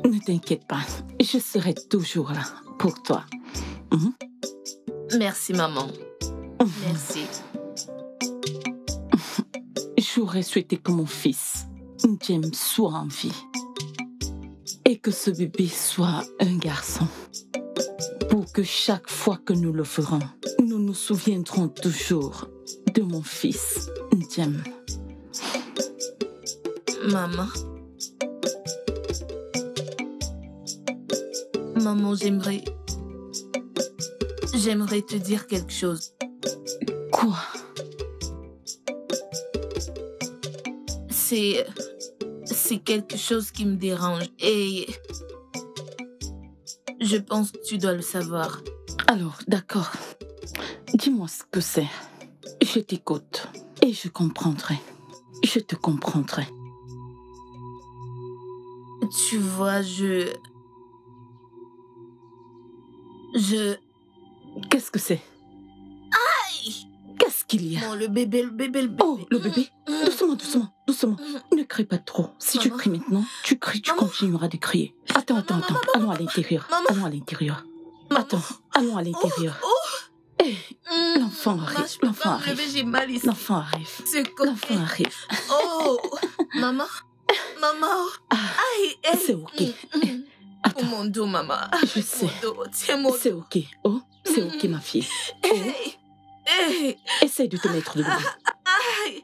Speaker 4: Ne t'inquiète pas, je serai toujours là pour toi. Mhm.
Speaker 2: Merci, maman. Merci.
Speaker 4: J'aurais souhaité que mon fils, James, soit en vie. Et que ce bébé soit un garçon. Pour que chaque fois que nous le ferons, nous nous souviendrons toujours de mon fils, James.
Speaker 2: Maman. Maman, j'aimerais. J'aimerais te dire quelque chose.
Speaker 4: Quoi?
Speaker 2: C'est. C'est quelque chose qui me dérange. Et. Je pense que tu dois le savoir.
Speaker 4: Alors, d'accord. Dis-moi ce que c'est. Je t'écoute. Et je comprendrai. Je te comprendrai.
Speaker 2: Tu vois, je. Je.
Speaker 4: Qu'est-ce que c'est? Qu'est-ce qu'il y a?
Speaker 2: Bon, le bébé, le bébé, le bébé.
Speaker 4: Oh, le bébé Doucement, doucement, doucement. Ne crie pas trop. Si tu cries maintenant, tu cries, tu
Speaker 2: Maman.
Speaker 4: continueras de crier. Attends, attends,
Speaker 2: Maman,
Speaker 4: attends. Allons à l'intérieur. Allons à l'intérieur. Attends, allons à l'intérieur.
Speaker 2: Mm.
Speaker 4: l'enfant arrive, l'enfant arrive.
Speaker 2: j'ai mal ici.
Speaker 4: L'enfant arrive. L'enfant arrive.
Speaker 2: Oh, [LAUGHS] maman, maman.
Speaker 4: Ah,
Speaker 2: Aïe,
Speaker 4: c'est ok.
Speaker 2: Mm, mm. Oh
Speaker 4: Attends,
Speaker 2: mon dos, maman.
Speaker 4: je sais. C'est ok. Oh, c'est ok, ma fille. Oh.
Speaker 2: Hey,
Speaker 4: Essaye de te mettre debout.
Speaker 2: aïe,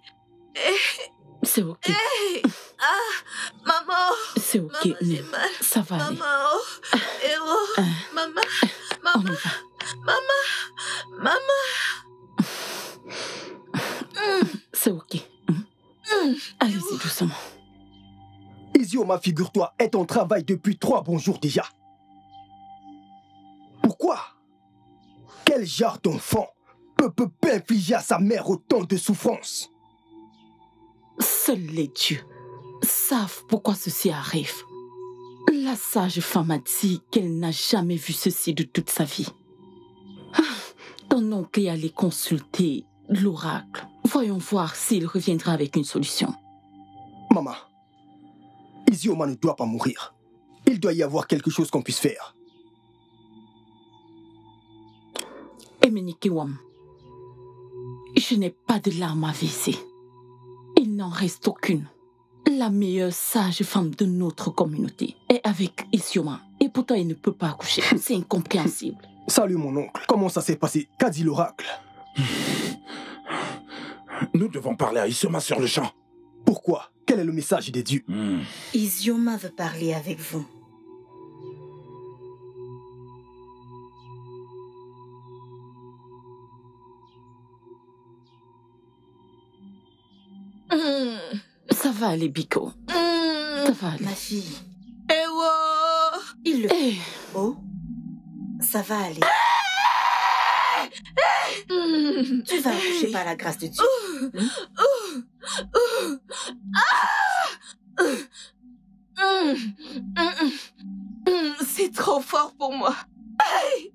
Speaker 4: C'est ok.
Speaker 2: hey, ah, maman,
Speaker 4: C'est ok.
Speaker 2: maman,
Speaker 4: Mm.
Speaker 2: mal.
Speaker 4: Ça va aller.
Speaker 2: Maman, oh, eh oh,
Speaker 4: Ah.
Speaker 2: maman,
Speaker 4: On
Speaker 2: maman,
Speaker 4: y va.
Speaker 2: maman, maman. Mm, [LAUGHS]
Speaker 4: C'est ok. Mm.
Speaker 2: mm.
Speaker 4: Allez-y doucement.
Speaker 3: Isioma, figure-toi, est en travail depuis trois bons jours déjà. Pourquoi? Quel genre d'enfant peut, peut, infliger à sa mère autant de souffrance
Speaker 4: Seuls les dieux savent pourquoi ceci arrive. La sage femme a dit qu'elle n'a jamais vu ceci de toute sa vie. Ah, Ton oncle est allé consulter l'oracle. Voyons voir s'il reviendra avec une solution.
Speaker 3: Maman, Isioma ne doit pas mourir. Il doit y avoir quelque chose qu'on puisse faire.
Speaker 4: Emenikiwam, je n'ai pas de larmes à verser. Il n'en reste aucune. La meilleure sage femme de notre communauté est avec Isioma. Et pourtant, elle ne peut pas accoucher. [LAUGHS] C'est incompréhensible.
Speaker 3: Salut mon oncle, comment ça s'est passé? Qu'a dit l'oracle?
Speaker 8: Nous devons parler à Isoma sur le champ.
Speaker 3: Pourquoi? Quel est le message des dieux?
Speaker 8: Hmm.
Speaker 9: Isioma veut parler avec vous.
Speaker 4: Va aller, Biko.
Speaker 2: mm.
Speaker 4: Ça va aller.
Speaker 9: Ma fille,
Speaker 2: Eh oh,
Speaker 9: il le
Speaker 4: Eh,
Speaker 9: faut. Ça va aller.
Speaker 2: Mm.
Speaker 9: Tu vas accoucher par la grâce de Dieu.
Speaker 2: C'est trop fort pour moi. Aïe.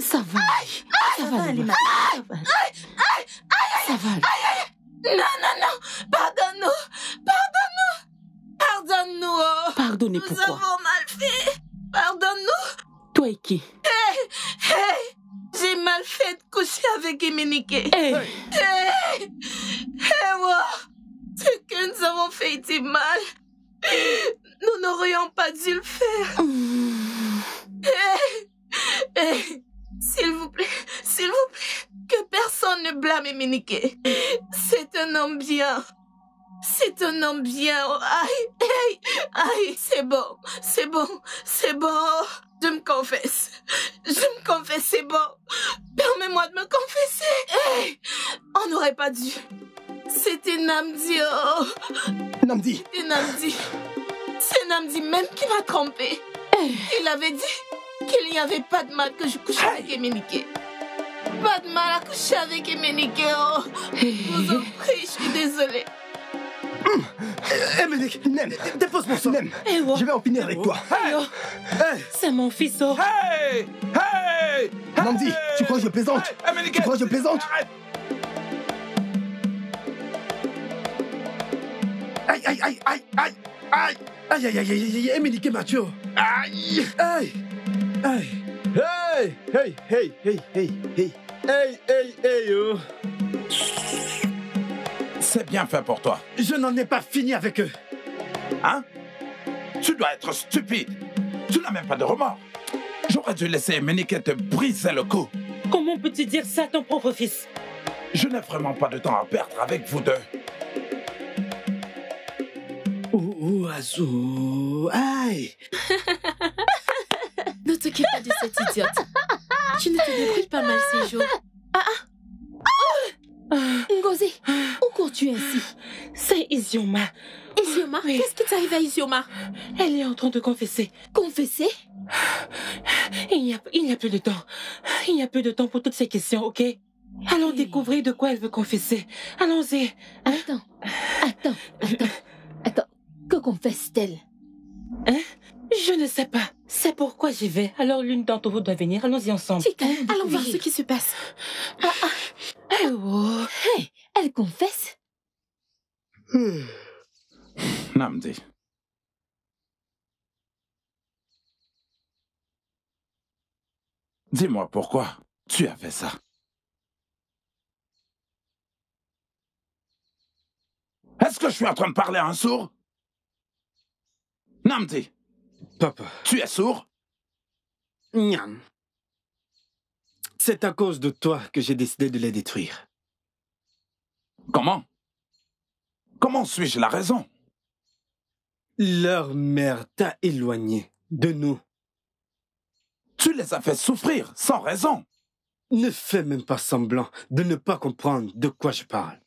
Speaker 4: ça va Ça va aller, ma
Speaker 9: ma
Speaker 4: fille. Ça va aller. Ça va aller.
Speaker 2: Non, non, non. Pardonne-nous. Pardonne-nous. Pardonne-nous. oh.
Speaker 4: Pardonnez
Speaker 2: Nous
Speaker 4: pourquoi
Speaker 2: avons mal fait. Pardonne-nous.
Speaker 4: Toi et qui
Speaker 2: Hey, j'ai mal fait de coucher avec Emenike.
Speaker 4: Eh,
Speaker 2: Hey, hey, wow. Ce que nous avons fait était mal. Nous n'aurions pas dû le faire.
Speaker 4: mm,
Speaker 2: Hey, hey, s'il vous plaît, s'il vous plaît, que personne ne blâme Emenike. C'est un homme bien. C'est un homme bien. Aïe, aïe, aïe, c'est bon, c'est bon, c'est bon. Je me confesse. Je me confesse, c'est bon. Permets-moi de me confesser. Hey, on n'aurait pas dû. C'était Namdi, oh.
Speaker 3: Namdi,
Speaker 2: C'était Namdi. C'est Namdi même qui m'a trompé. Il avait dit qu'il n'y avait pas de mal que je couche avec Emenike. Pas de mal à coucher avec Emenike, oh Je vous en prie, je suis désolée.
Speaker 6: Emenike,
Speaker 3: Nem,
Speaker 6: dépose mon sang.
Speaker 3: Nem, je vais en avec toi.
Speaker 7: C'est mon fils, oh
Speaker 8: Hey Hey
Speaker 3: tu crois que je plaisante Tu crois que je plaisante
Speaker 6: Aïe, aïe, aïe, aïe, aïe Aïe, aïe, aïe, aïe, aïe, Mathieu
Speaker 8: Aïe
Speaker 6: Aïe aïe, hey, hey, hey, hey, hey, hey, hey, hey, hey, oh.
Speaker 8: C'est bien fait pour toi.
Speaker 6: Je n'en ai pas fini avec eux.
Speaker 8: Hein? Tu dois être stupide. Tu n'as même pas de remords. J'aurais dû laisser Ménique te briser le cou.
Speaker 7: Comment peux-tu dire ça à ton propre fils?
Speaker 8: Je n'ai vraiment pas de temps à perdre avec vous deux.
Speaker 6: Ouh, Azou, aïe. [LAUGHS]
Speaker 5: Ne t'occupe pas de cette idiote. Tu ne te débrouilles pas mal ces jours. Ah ah Ngozi, où cours-tu ainsi?
Speaker 7: C'est Isioma.
Speaker 5: Isioma,
Speaker 7: Oui.
Speaker 5: qu'est-ce qui t'arrive à Isioma
Speaker 7: Elle est en train de confesser.
Speaker 5: Confesser?
Speaker 7: Il n'y a, il n'y a plus de temps. Il n'y a plus de temps pour toutes ces questions, ok? Allons
Speaker 5: Hey.
Speaker 7: découvrir de quoi elle veut confesser. Allons-y.
Speaker 5: Attends, attends, attends, attends. Que confesse-t-elle?
Speaker 7: Je ne sais pas. C'est pourquoi j'y vais. Alors l'une d'entre vous doit venir. Allons-y ensemble.
Speaker 5: Tika,
Speaker 9: Allons
Speaker 5: voir ce qui se passe.
Speaker 7: Eh oh.
Speaker 5: Hey, elle confesse
Speaker 8: Namdi. Dis-moi pourquoi tu as fait ça. Est-ce que je suis en train de parler à un sourd? Namdi,
Speaker 6: Papa.
Speaker 8: Tu es sourd?
Speaker 6: Niam. C'est à cause de toi que j'ai décidé de les détruire.
Speaker 8: Comment? Comment suis-je la raison?
Speaker 6: Leur mère t'a éloigné de nous.
Speaker 8: Tu les as fait souffrir sans raison.
Speaker 6: Ne fais même pas semblant de ne pas comprendre de quoi je parle.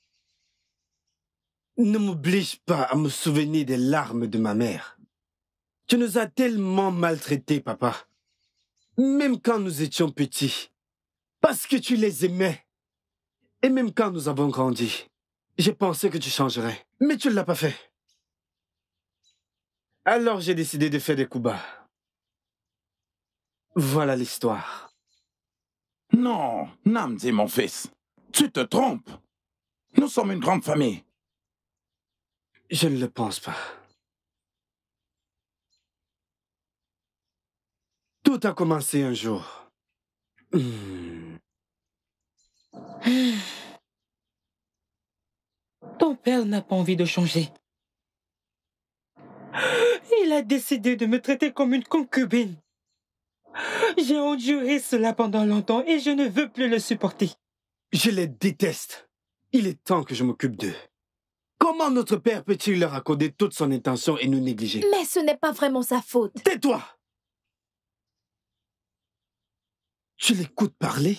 Speaker 6: Ne m'oblige pas à me souvenir des larmes de ma mère. Tu nous as tellement maltraités, papa. Même quand nous étions petits. Parce que tu les aimais. Et même quand nous avons grandi. J'ai pensé que tu changerais. Mais tu ne l'as pas fait. Alors j'ai décidé de faire des coups bas. Voilà l'histoire.
Speaker 8: Non, Namdi, mon fils. Tu te trompes. Nous sommes une grande famille.
Speaker 6: Je ne le pense pas. Tout a commencé un jour. Hmm.
Speaker 7: Ton père n'a pas envie de changer. Il a décidé de me traiter comme une concubine. J'ai enduré cela pendant longtemps et je ne veux plus le supporter.
Speaker 6: Je les déteste. Il est temps que je m'occupe d'eux. Comment notre père peut-il leur accorder toute son intention et nous négliger?
Speaker 10: Mais ce n'est pas vraiment sa faute.
Speaker 6: Tais-toi Tu l'écoutes parler?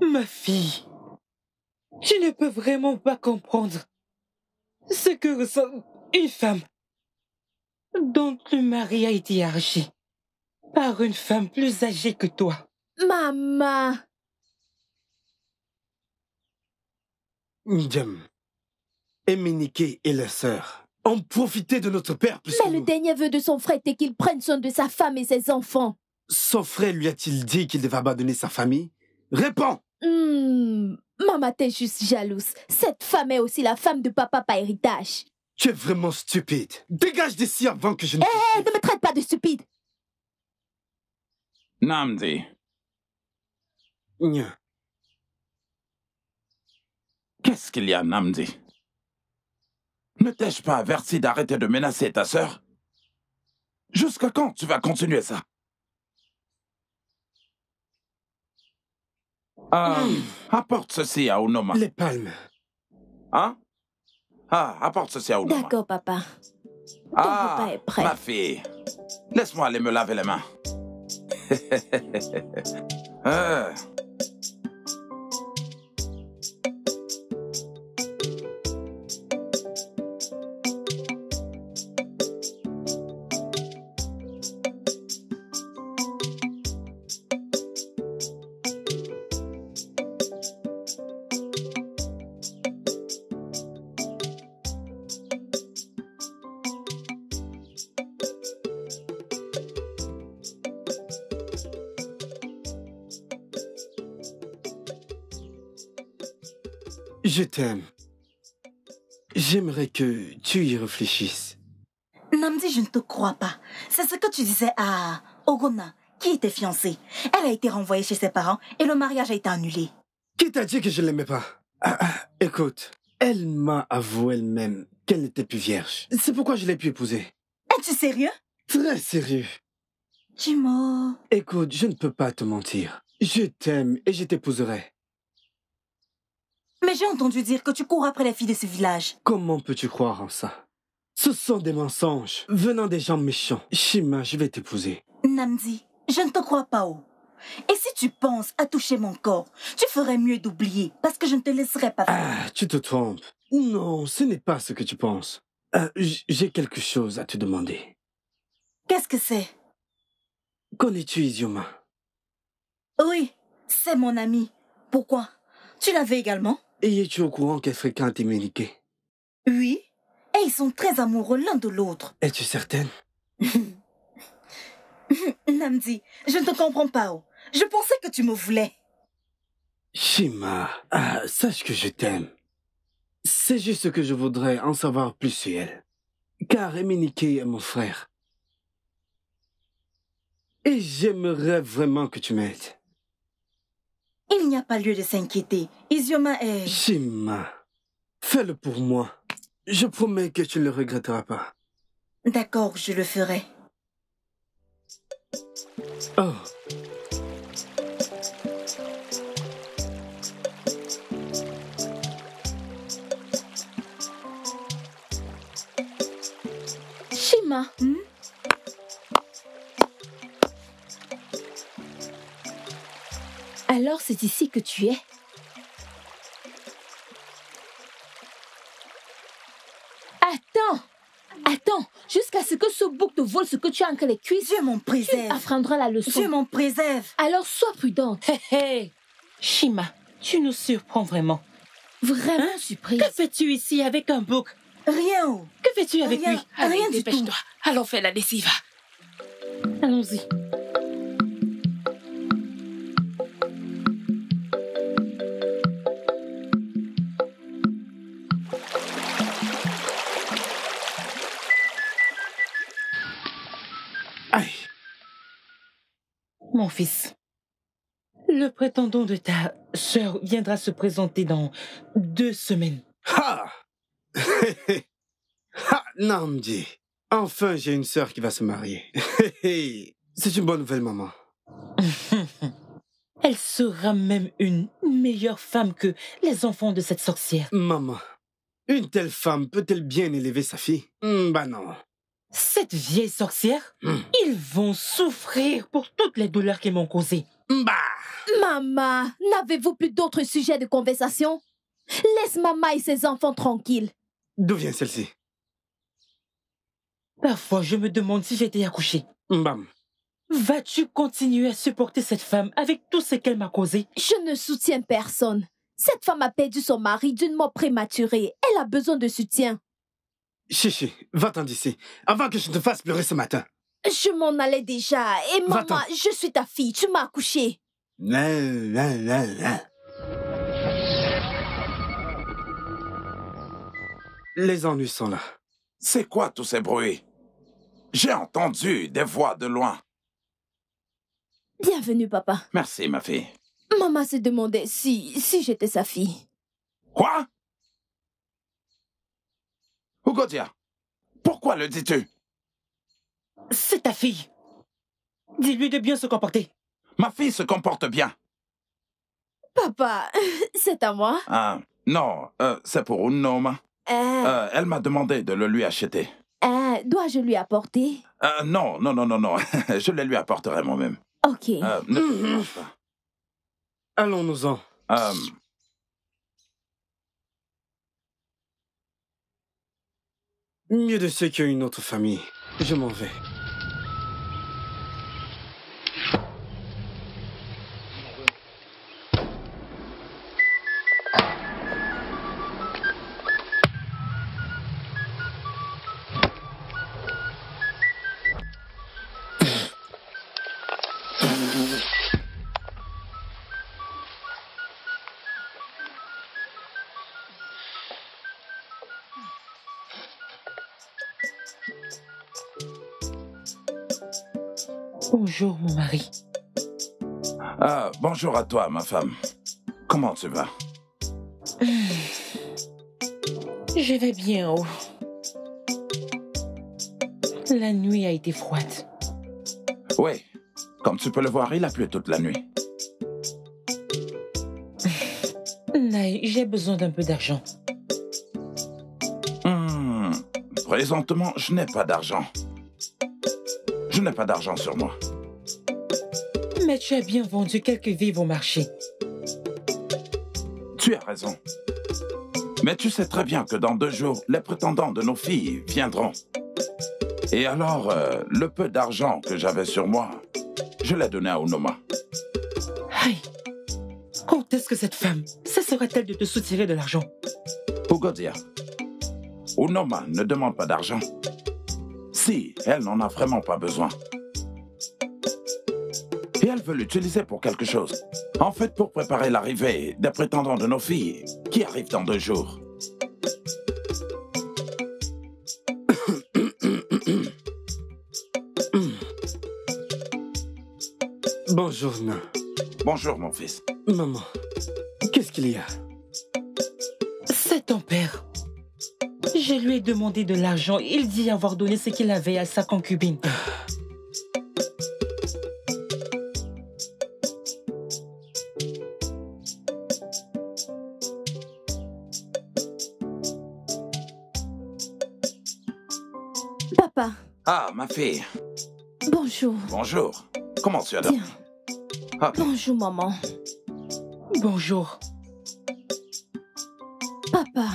Speaker 7: Ma fille, je ne peux vraiment pas comprendre ce que ressent une femme dont le mari a été arraché par une femme plus âgée que toi.
Speaker 10: Maman
Speaker 6: Ndjem, Emenike et la sœur ont profité de notre père plus
Speaker 10: Mais le dernier vœu de son frère était qu'il prenne soin de sa femme et ses enfants.
Speaker 6: Son frère lui a-t-il dit qu'il devait abandonner sa famille? Réponds
Speaker 10: Hmm, Maman, t'es juste jalouse. Cette femme est aussi la femme de papa par héritage.
Speaker 6: Tu es vraiment stupide. Dégage d'ici avant que je ne...
Speaker 10: Hé, hey, ne me traite pas de stupide.
Speaker 8: Namdi.
Speaker 6: Nya.
Speaker 8: Qu'est-ce qu'il y a, Namdi? Ne t'ai-je pas averti d'arrêter de menacer ta sœur? Jusqu'à quand tu vas continuer ça? Euh,
Speaker 6: Hmm.
Speaker 8: Apporte ceci à Onoma.
Speaker 6: Les palmes.
Speaker 8: Hein? Ah, apporte ceci à Onoma.
Speaker 10: D'accord, papa.
Speaker 8: ah,
Speaker 10: repas est prêt.
Speaker 8: ma fille. Laisse-moi aller me laver les mains. [LAUGHS] Euh,
Speaker 6: Je t'aime. J'aimerais que tu y réfléchisses.
Speaker 9: Namdi, je ne te crois pas. C'est ce que tu disais à Ogona, qui était fiancée. Elle a été renvoyée chez ses parents et le mariage a été annulé.
Speaker 6: Qui t'a dit que je l'aimais pas? Ah, ah, Écoute, elle m'a avoué elle-même qu'elle n'était plus vierge. C'est pourquoi je l'ai pu épouser.
Speaker 9: Es-tu sérieux?
Speaker 6: Très sérieux.
Speaker 9: Jimo.
Speaker 6: Écoute, je ne peux pas te mentir. Je t'aime et je t'épouserai.
Speaker 9: Mais j'ai entendu dire que tu cours après les filles de ce village.
Speaker 6: Comment peux-tu croire en ça? Ce sont des mensonges venant des gens méchants. Shima, je vais t'épouser.
Speaker 9: Namdi, je ne te crois pas, oh. Et si tu penses à toucher mon corps, tu ferais mieux d'oublier, parce que je ne te laisserai pas.
Speaker 6: Ah, tu te trompes. Non, ce n'est pas ce que tu penses. Euh, J'ai quelque chose à te demander.
Speaker 9: Qu'est-ce que c'est?
Speaker 6: Connais-tu Izioma
Speaker 9: Oui, c'est mon ami. Pourquoi? Tu l'avais également?
Speaker 6: Et es-tu au courant qu'elle fréquente Emenike
Speaker 9: Oui. Et ils sont très amoureux l'un de l'autre.
Speaker 6: Es-tu certaine? [LAUGHS]
Speaker 9: Namdi, je ne te comprends pas, oh. Je pensais que tu me voulais.
Speaker 6: Shima, ah, sache que je t'aime. C'est juste que je voudrais en savoir plus sur elle. Car Emenike est mon frère. Et j'aimerais vraiment que tu m'aides.
Speaker 9: Il n'y a pas lieu de s'inquiéter. Izioma est...
Speaker 6: Shima, fais-le pour moi. Je promets que tu ne le regretteras pas.
Speaker 9: D'accord, je le ferai.
Speaker 6: Oh.
Speaker 10: Shima. Alors c'est ici que tu es Attends Attends Jusqu'à ce que ce bouc te vole ce que tu as entre les cuisses.
Speaker 9: Dieu m'en préserve.
Speaker 10: Tu apprendras la leçon.
Speaker 9: Dieu m'en préserve.
Speaker 10: Alors sois prudente.
Speaker 7: Hé hé Shima, tu nous surprends vraiment.
Speaker 10: Vraiment surprise.
Speaker 7: Que fais-tu ici avec un bouc?
Speaker 9: Rien.
Speaker 7: Que fais-tu avec
Speaker 9: Rien,
Speaker 7: lui?
Speaker 9: Rien du tout.
Speaker 7: dépêche-toi. Allons faire la lessive. Allons-y. Mon fils, le prétendant de ta sœur viendra se présenter dans deux semaines.
Speaker 6: Ha [LAUGHS] Ha Namdi. Enfin, j'ai une sœur qui va se marier. [LAUGHS] C'est une bonne nouvelle, maman. [LAUGHS]
Speaker 7: Elle sera même une meilleure femme que les enfants de cette sorcière.
Speaker 6: Maman, une telle femme peut-elle bien élever sa fille? Hmm, Bah non.
Speaker 7: Cette vieille sorcière,
Speaker 6: Hmm.
Speaker 7: ils vont souffrir pour toutes les douleurs qu'ils m'ont causées.
Speaker 6: Bah
Speaker 10: Maman, n'avez-vous plus d'autres sujets de conversation? Laisse maman et ses enfants tranquilles.
Speaker 6: D'où vient celle-ci?
Speaker 7: Parfois, je me demande si j'étais accouchée.
Speaker 6: Bam.
Speaker 7: Vas-tu continuer à supporter cette femme avec tout ce qu'elle m'a causé?
Speaker 10: Je ne soutiens personne. Cette femme a perdu son mari d'une mort prématurée. Elle a besoin de soutien.
Speaker 6: Chichi, va-t'en d'ici, avant que je te fasse pleurer ce matin.
Speaker 10: Je m'en allais déjà. Et maman, je suis ta fille. Tu m'as accouchée.
Speaker 6: Les ennuis sont là.
Speaker 8: C'est quoi tous ces bruits? J'ai entendu des voix de loin.
Speaker 10: Bienvenue, papa.
Speaker 8: Merci, ma fille.
Speaker 10: Maman se demandait si, si j'étais sa fille.
Speaker 8: Quoi? Ugodia, pourquoi le dis-tu?
Speaker 7: C'est ta fille. Dis-lui de bien se comporter.
Speaker 8: Ma fille se comporte bien.
Speaker 10: Papa, [LAUGHS] c'est à moi.
Speaker 8: Ah, non, euh, c'est pour Unoma.
Speaker 10: Euh,
Speaker 8: Euh, elle m'a demandé de le lui acheter.
Speaker 10: euh, Dois-je lui apporter?
Speaker 8: Euh, non, non, non, non, non. [LAUGHS] Je le lui apporterai moi-même.
Speaker 10: Ok.
Speaker 8: Euh, ne pas.
Speaker 6: Allons-nous-en. Mieux de ceux qui ont une autre famille. Je m'en vais.
Speaker 7: Mon mari.
Speaker 8: ah, bonjour à toi, ma femme. Comment tu vas? [SIGHS]
Speaker 7: Je vais bien, oh. La nuit a été froide.
Speaker 8: Oui, comme tu peux le voir, il a plu toute la nuit. [SIGHS]
Speaker 7: J'ai besoin d'un peu d'argent.
Speaker 8: Hmm, présentement, je n'ai pas d'argent. Je n'ai pas d'argent sur moi.
Speaker 7: Mais tu as bien vendu quelques vivres au marché.
Speaker 8: Tu as raison. Mais tu sais très bien que dans deux jours, les prétendants de nos filles viendront. Et alors, euh, le peu d'argent que j'avais sur moi, je l'ai donné à Onoma.
Speaker 7: Aïe. Quand est-ce que cette femme cessera-t-elle de te soutirer de l'argent?
Speaker 8: Ugodia, Onoma ne demande pas d'argent. Si elle n'en a vraiment pas besoin. Elle veut l'utiliser pour quelque chose. En fait, pour préparer l'arrivée des prétendants de nos filles, qui arrivent dans deux jours.
Speaker 6: Bonjour, nain.
Speaker 8: Bonjour, mon fils.
Speaker 6: Maman, qu'est-ce qu'il y a?
Speaker 7: C'est ton père. Je lui ai demandé de l'argent. Il dit avoir donné ce qu'il avait à sa concubine.
Speaker 8: Fille.
Speaker 10: Bonjour.
Speaker 8: Bonjour. Comment tu as dormi
Speaker 10: ah. Bonjour, maman.
Speaker 7: Bonjour.
Speaker 10: Papa,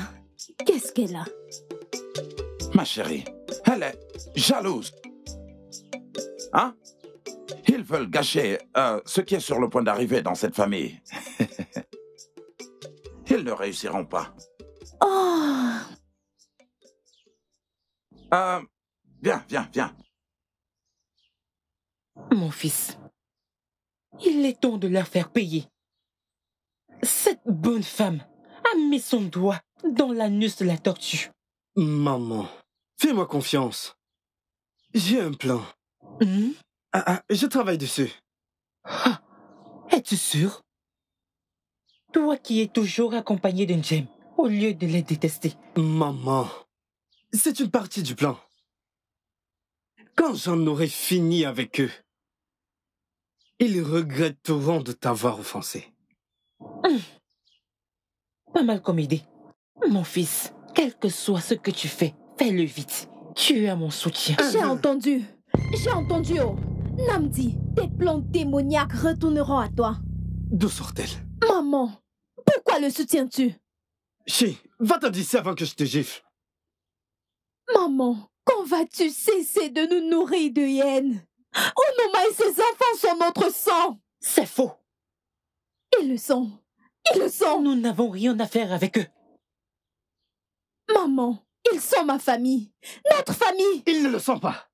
Speaker 10: qu'est-ce qu'elle a?
Speaker 8: Ma chérie, elle est jalouse. Hein? Ils veulent gâcher euh, ce qui est sur le point d'arriver dans cette famille. [LAUGHS] Ils ne réussiront pas.
Speaker 10: Oh
Speaker 8: euh, Viens, viens, viens.
Speaker 7: Mon fils, il est temps de leur faire payer. Cette bonne femme a mis son doigt dans l'anus de la tortue.
Speaker 6: Maman, fais-moi confiance. J'ai un plan.
Speaker 7: Hmm?
Speaker 6: Ah, ah, je travaille dessus.
Speaker 7: Ah, Es-tu sûr? Toi qui es toujours accompagné d'un gemme, au lieu de les détester.
Speaker 6: Maman, c'est une partie du plan. Quand j'en aurai fini avec eux, ils regretteront de t'avoir offensé.
Speaker 7: Hmm. Pas mal comme idée. Mon fils, quel que soit ce que tu fais, fais-le vite. Tu as mon soutien.
Speaker 10: J'ai entendu. J'ai entendu. Oh. Namdi, tes plans démoniaques retourneront à toi.
Speaker 6: D'où sort-elle?
Speaker 10: Maman, pourquoi le soutiens-tu?
Speaker 6: Chi, va te dire avant que je te gifle.
Speaker 10: Maman, quand vas-tu cesser de nous nourrir de hyènes Onoma et ses enfants sont notre sang.
Speaker 7: C'est faux.
Speaker 10: Ils le sont. Ils le sont.
Speaker 7: Nous n'avons rien à faire avec eux.
Speaker 10: Maman, ils sont ma famille. Notre famille.
Speaker 6: Ils ne le sont pas.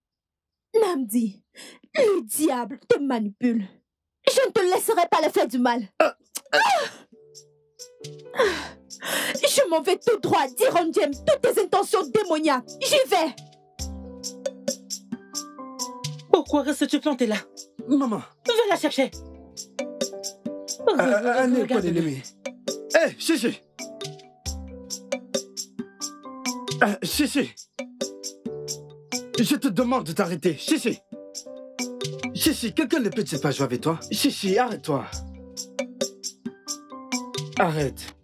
Speaker 10: Namdi, le diable te manipule. Je ne te laisserai pas le faire du mal. Euh, euh. Je m'en vais tout droit dire en James toutes tes intentions démoniaques. J'y vais.
Speaker 7: Pourquoi restes-tu planté là
Speaker 6: Maman.
Speaker 7: Va la chercher.
Speaker 6: Allez, pas d'ennemi. Hé, Chichi. Euh, Chichi. Je te demande de t'arrêter. Chichi. Chichi, quelqu'un ne peut-il pas jouer avec toi? Chichi, arrête-toi. Arrête.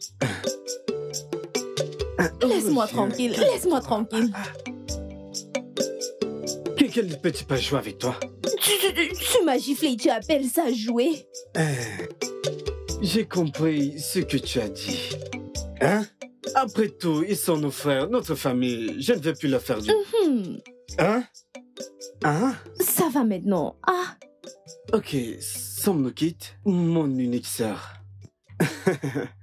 Speaker 10: Laisse-moi tranquille, laisse-moi tranquille.
Speaker 6: Quelqu'un ne peut-il pas jouer avec toi
Speaker 10: Tu, tu, tu m'as giflé, tu appelles ça jouer
Speaker 6: J'ai compris ce que tu as dit. Hein? Après tout, ils sont nos frères, notre famille. Je ne vais plus leur faire du...
Speaker 10: Mhm.
Speaker 6: Hein? Hein?
Speaker 10: Ça va maintenant, ah
Speaker 6: Ok, sommes nous quitte, mon unique sœur. [LAUGHS]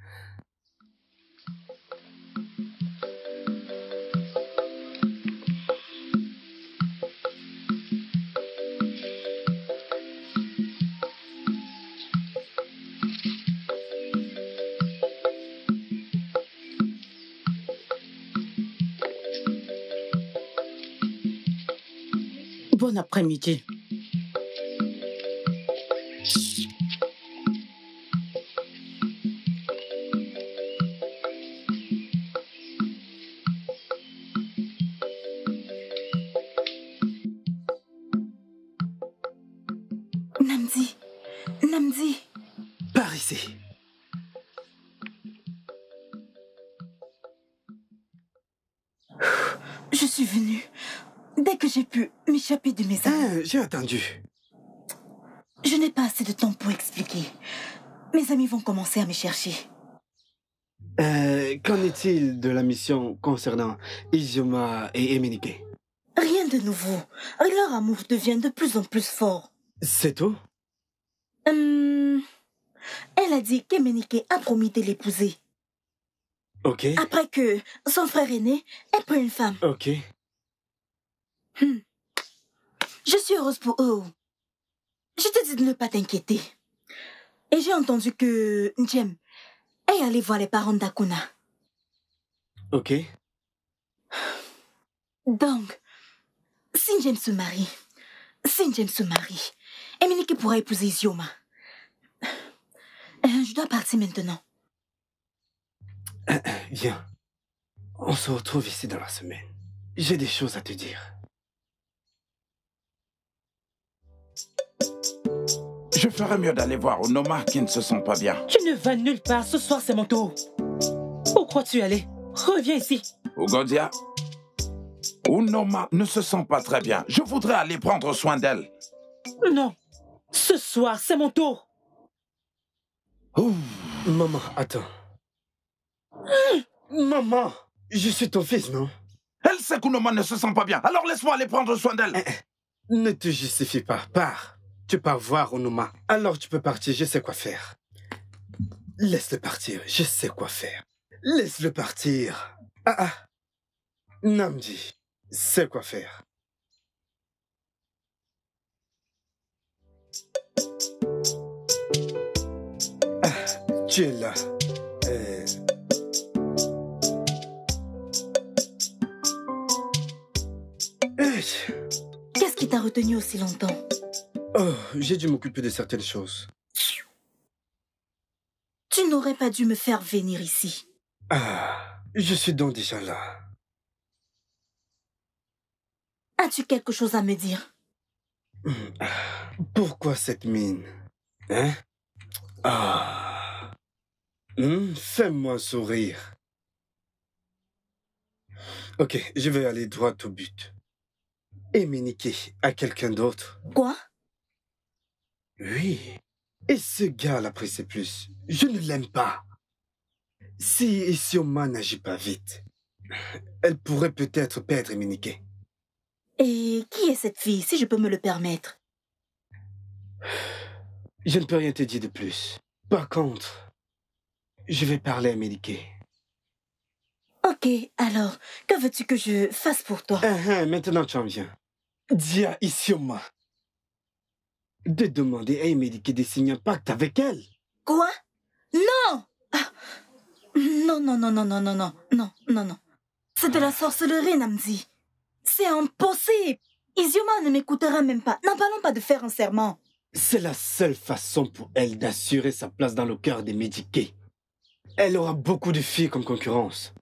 Speaker 4: Bon après-midi.
Speaker 9: J'ai
Speaker 6: attendu.
Speaker 9: Je n'ai pas assez de temps pour expliquer. Mes amis vont commencer à me chercher.
Speaker 6: Euh, qu'en est-il de la mission concernant Izioma et Emenike
Speaker 9: Rien de nouveau. Leur amour devient de plus en plus fort.
Speaker 6: C'est tout?
Speaker 9: Hum, Elle a dit qu'Emenike a promis de l'épouser.
Speaker 6: Ok.
Speaker 9: Après que son frère aîné ait pris une femme.
Speaker 6: Ok.
Speaker 9: Hmm. Je suis heureuse pour eux. Je te dis de ne pas t'inquiéter. Et j'ai entendu que Jem est allé voir les parents d'Akuna.
Speaker 6: Ok.
Speaker 9: Donc, si Jem se marie, si Jem se marie, Eminike pourra épouser Zioma. Euh, Je dois partir maintenant.
Speaker 6: Viens. On se retrouve ici dans la semaine. J'ai des choses à te dire.
Speaker 8: Je ferais mieux d'aller voir Onoma qui ne se sent pas bien.
Speaker 7: Tu ne vas nulle part. Ce soir, c'est mon tour. Où crois-tu aller? Reviens ici.
Speaker 8: Ugodia Unoma ne se sent pas très bien. Je voudrais aller prendre soin d'elle.
Speaker 7: Non. Ce soir, c'est mon tour.
Speaker 6: Maman, attends. Maman, je suis ton fils, non?
Speaker 8: Elle sait qu'Unoma ne se sent pas bien. Alors laisse-moi aller prendre soin d'elle.
Speaker 6: Ne te justifie pas. Pars. Tu pars voir Onoma. Alors tu peux partir, je sais quoi faire. Laisse-le partir, je sais quoi faire. Laisse-le partir. Ah ah. Namdi, sais quoi faire? Ah, tu es là. Euh, eh,
Speaker 9: Qu'est-ce qui t'a retenu aussi longtemps?
Speaker 6: Oh, j'ai dû m'occuper de certaines choses.
Speaker 9: Tu n'aurais pas dû me faire venir ici.
Speaker 6: Ah, je suis donc déjà là.
Speaker 9: As-tu quelque chose à me dire?
Speaker 6: Pourquoi cette mine? Hein? Ah. Hmm, Fais-moi sourire. Ok, je vais aller droit au but. Et m'iniquer à quelqu'un d'autre.
Speaker 9: Quoi?
Speaker 6: Oui. Et ce gars l'apprécie plus. Je ne l'aime pas. Si Isioma n'agit pas vite, elle pourrait peut-être perdre Minike.
Speaker 9: Et qui est cette fille, si je peux me le permettre?
Speaker 6: Je ne peux rien te dire de plus. Par contre, je vais parler à Minike.
Speaker 9: Ok, alors, que veux-tu que je fasse pour toi?
Speaker 6: Ah, ah, maintenant tu en viens. Dis à Isioma de demander à Emelike de signer un pacte avec elle.
Speaker 9: Quoi? Non Ah, Non, non, non, non, non, non, non, non, non, non. C'est de la sorcellerie, Namdi. C'est impossible. Isioma ne m'écoutera même pas. N'en parlons pas de faire un serment.
Speaker 6: C'est la seule façon pour elle d'assurer sa place dans le cœur des médiqués. Elle aura beaucoup de filles comme concurrence.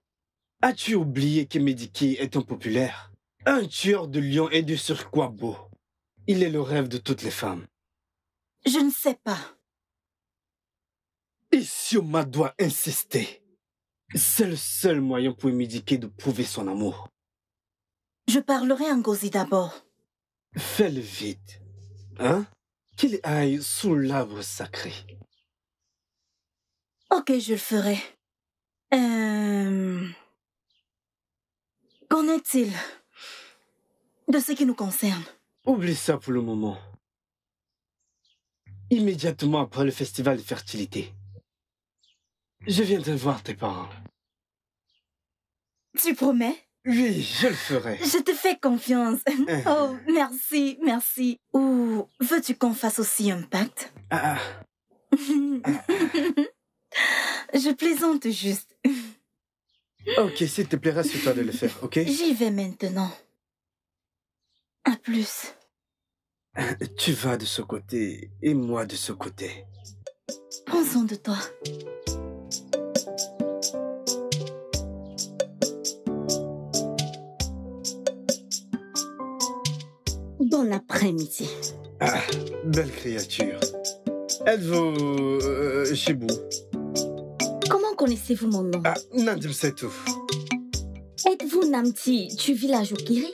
Speaker 6: As-tu oublié que Médiqué est un populaire? Un tueur de lions et de beau. Il est le rêve de toutes les femmes.
Speaker 9: Je ne sais pas.
Speaker 6: Isioma doit insister. C'est le seul moyen pour Médiqué de prouver son amour.
Speaker 9: Je parlerai à Ngozi d'abord.
Speaker 6: Fais-le vite. Hein? Qu'il aille sous l'arbre sacré.
Speaker 9: Ok, je le ferai. Euh... Qu'en est-il de ce qui nous concerne?
Speaker 6: Oublie ça pour le moment. Immédiatement après le festival de fertilité, je viendrai voir tes parents.
Speaker 9: Tu promets?
Speaker 6: Oui, je le ferai.
Speaker 9: Je te fais confiance. [LAUGHS] Oh, merci, merci. Ou veux-tu qu'on fasse aussi un pacte?
Speaker 6: Ah, [LAUGHS]
Speaker 9: Je plaisante juste.
Speaker 6: ok, s'il te plaît, rassure-toi de le faire, ok?
Speaker 9: J'y vais maintenant. À plus. [LAUGHS]
Speaker 6: Tu vas de ce côté et moi de ce côté.
Speaker 9: Prends soin de toi.
Speaker 11: Bon après-midi.
Speaker 6: Ah, belle créature. Êtes-vous euh, Shibu
Speaker 11: Comment connaissez-vous mon nom?
Speaker 6: Ah, Nadim, c'est tout.
Speaker 11: Êtes-vous Namti du village Okiri?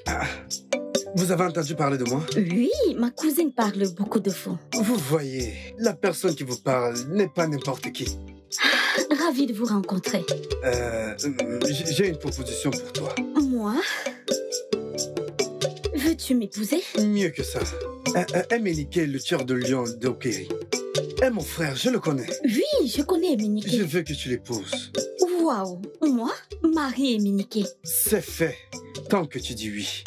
Speaker 6: Vous avez entendu parler de moi?
Speaker 11: Oui, ma cousine parle beaucoup de vous.
Speaker 6: Vous voyez, la personne qui vous parle n'est pas n'importe qui.
Speaker 11: Ravie de vous rencontrer.
Speaker 6: Euh, j- J'ai une proposition pour toi.
Speaker 11: Moi? Veux-tu m'épouser?
Speaker 6: Mieux que ça. Euh, euh, Emenike, le tueur de lion d'Okeri. Eh mon frère, je le connais.
Speaker 11: Oui, je connais Eminike.
Speaker 6: Je veux que tu l'épouses.
Speaker 11: Waouh Moi Marie Eminike.
Speaker 6: C'est fait. Tant que tu dis oui.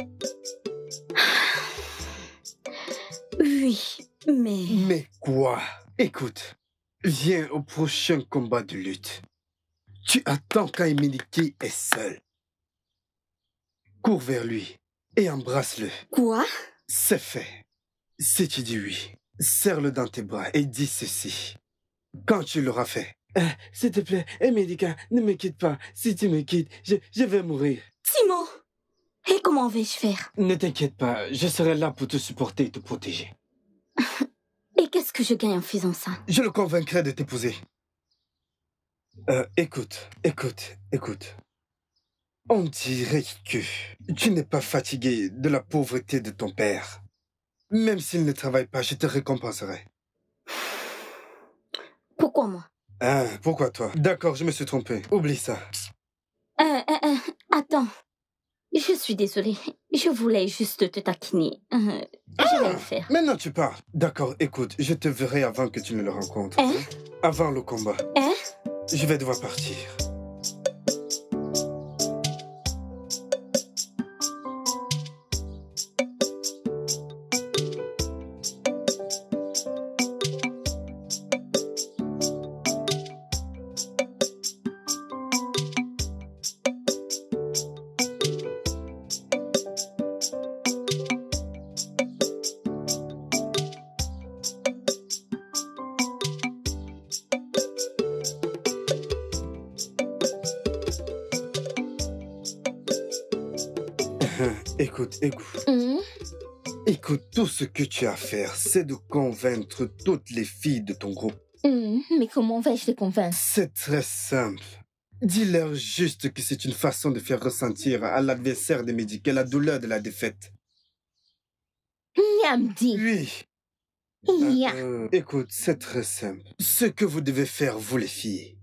Speaker 11: Oui, mais...
Speaker 6: Mais quoi? Écoute, viens au prochain combat de lutte. Tu attends quand Emenike est seul. Cours vers lui et embrasse-le.
Speaker 11: Quoi?
Speaker 6: C'est fait. Si tu dis oui, serre-le dans tes bras et dis ceci. Quand tu l'auras fait. Euh, S'il te plaît, Emelika, ne me quitte pas. Si tu me quittes, je, je vais mourir.
Speaker 11: Timo Et comment vais-je faire?
Speaker 6: Ne t'inquiète pas, je serai là pour te supporter et te protéger. [LAUGHS]
Speaker 11: Et qu'est-ce que je gagne en faisant ça?
Speaker 6: Je le convaincrai de t'épouser. Euh, écoute, écoute, écoute. On dirait que tu n'es pas fatigué de la pauvreté de ton père. Même s'il ne travaille pas, je te récompenserai. [SIGHS]
Speaker 12: Pourquoi moi?
Speaker 6: Ah, pourquoi toi? D'accord, je me suis trompé. Oublie ça.
Speaker 12: Euh, euh, euh, attends. Je suis désolée. Je voulais juste te taquiner. Euh, je vais le faire.
Speaker 6: Maintenant tu parles. D'accord, écoute, je te verrai avant que tu ne le rencontres.
Speaker 12: Hein?
Speaker 6: Avant le combat.
Speaker 12: Hein?
Speaker 6: Je vais devoir partir. Que tu as à faire, c'est de convaincre toutes les filles de ton groupe.
Speaker 12: hum, Mais comment vais-je les convaincre?
Speaker 6: C'est très simple. Dis-leur juste que c'est une façon de faire ressentir à l'adversaire des médicaux la douleur de la défaite.
Speaker 12: Nyamdi.
Speaker 6: Oui.
Speaker 12: Ya.
Speaker 6: Euh, écoute, c'est très simple. Ce que vous devez faire, vous les filles,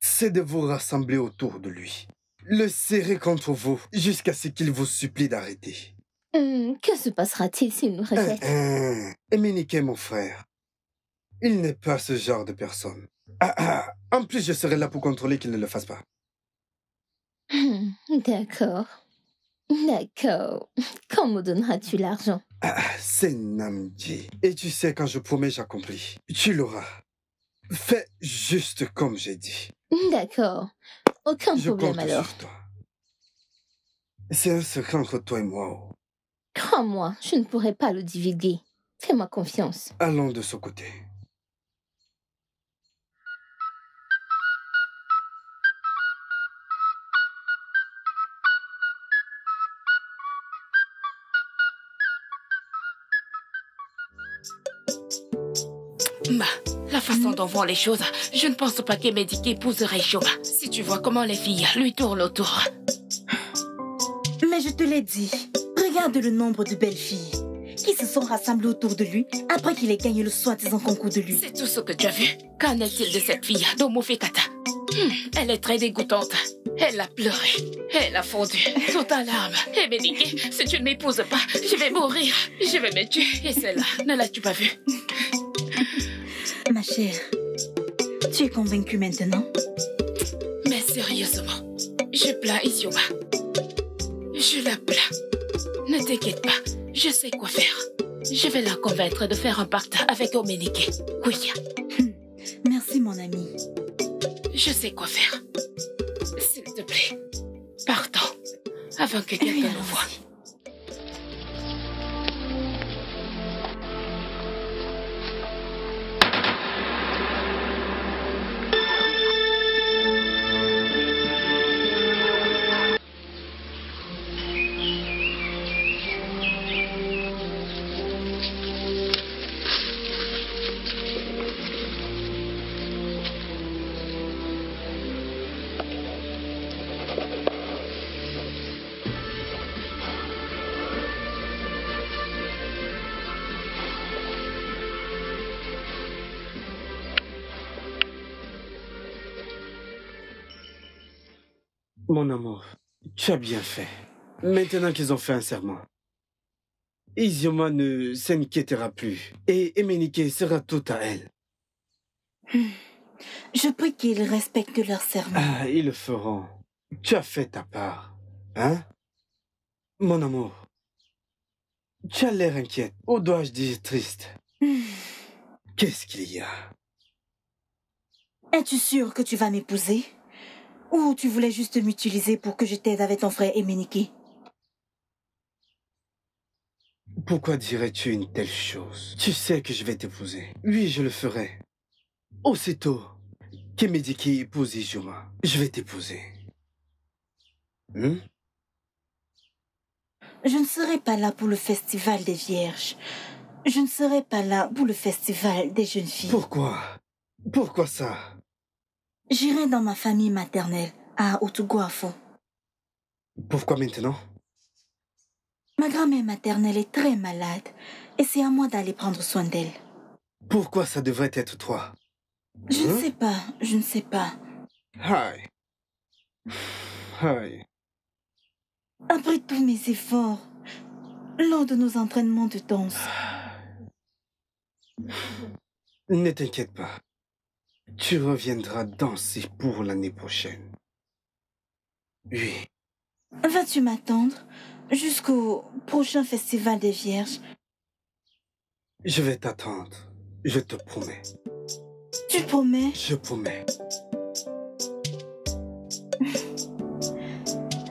Speaker 6: c'est de vous rassembler autour de lui. Le serrer contre vous jusqu'à ce qu'il vous supplie d'arrêter.
Speaker 12: Hum, que se passera-t-il s'il nous rejette?
Speaker 6: Hein, Éminique est mon frère. Il n'est pas ce genre de personne. Ah, ah, en plus, je serai là pour contrôler qu'il ne le fasse pas.
Speaker 12: Hum, D'accord. D'accord. Quand me donneras-tu l'argent?
Speaker 6: Ah, c'est Namdi. Et tu sais, quand je promets, j'accomplis. Tu l'auras. Fais juste comme j'ai dit.
Speaker 12: D'accord. Aucun
Speaker 6: Je
Speaker 12: problème
Speaker 6: compte
Speaker 12: alors.
Speaker 6: C'est un secret entre toi et moi. Oh.
Speaker 12: Crois-moi, je ne pourrai pas le divulguer. Fais-moi confiance.
Speaker 6: Allons de ce côté.
Speaker 2: Bah, la façon dont vont les choses, je ne pense pas qu'Emedike épouserait Shoba. Si tu vois comment les filles lui tournent autour.
Speaker 9: Mais je te l'ai dit, regarde le nombre de belles filles qui se sont rassemblées autour de lui après qu'il ait gagné le soi-disant concours de lui.
Speaker 2: C'est tout ce que tu as vu. Qu'en est-il de cette fille, Domofekata Hmm, Elle est très dégoûtante. Elle a pleuré. Elle a fondu. Tout en larmes. Emedike, si tu ne m'épouses pas, je vais mourir. Je vais me tuer. Et celle-là, ne l'as-tu pas vue?
Speaker 9: Ma chère, tu es convaincue maintenant?
Speaker 2: Mais sérieusement, je plains Isioma. Je la plains. Ne t'inquiète pas, je sais quoi faire. Je vais la convaincre de faire un pacte avec Omenike. Oui,
Speaker 9: Merci mon ami.
Speaker 2: je sais quoi faire. S'il te plaît, partons avant que quelqu'un nous voie.
Speaker 6: Mon amour, tu as bien fait. Maintenant qu'ils ont fait un serment, Isioma ne s'inquiétera plus et Emenike sera tout à elle.
Speaker 9: Je prie qu'ils respectent leur serment.
Speaker 6: Ah, ils le feront. Tu as fait ta part. Hein? Mon amour, tu as l'air inquiète. Ou dois-je dire triste Qu'est-ce qu'il y a?
Speaker 9: Es-tu sûr que tu vas m'épouser? Ou tu voulais juste m'utiliser pour que je t'aide avec ton frère Emenike
Speaker 6: Pourquoi dirais-tu une telle chose? Tu sais que je vais t'épouser. Oui, je le ferai. Aussitôt qu'Emediki épouse Ijoma, je vais t'épouser. Hmm?
Speaker 9: Je ne serai pas là pour le festival des vierges. Je ne serai pas là pour le festival des jeunes filles.
Speaker 6: Pourquoi? Pourquoi ça?
Speaker 9: J'irai dans ma famille maternelle, à Otuguafo.
Speaker 6: Pourquoi maintenant?
Speaker 9: Ma grand-mère maternelle est très malade et c'est à moi d'aller prendre soin d'elle.
Speaker 6: Pourquoi ça devrait être toi?
Speaker 9: Je ne
Speaker 6: Hein?
Speaker 9: sais pas, je ne sais pas.
Speaker 6: Hi. Hi.
Speaker 9: Après tous mes efforts, lors de nos entraînements de danse,
Speaker 6: Ne t'inquiète pas. Tu reviendras danser pour l'année prochaine. Oui.
Speaker 9: vas-tu m'attendre jusqu'au prochain festival des Vierges?
Speaker 6: Je vais t'attendre. Je te promets.
Speaker 9: Tu promets?
Speaker 6: Je promets.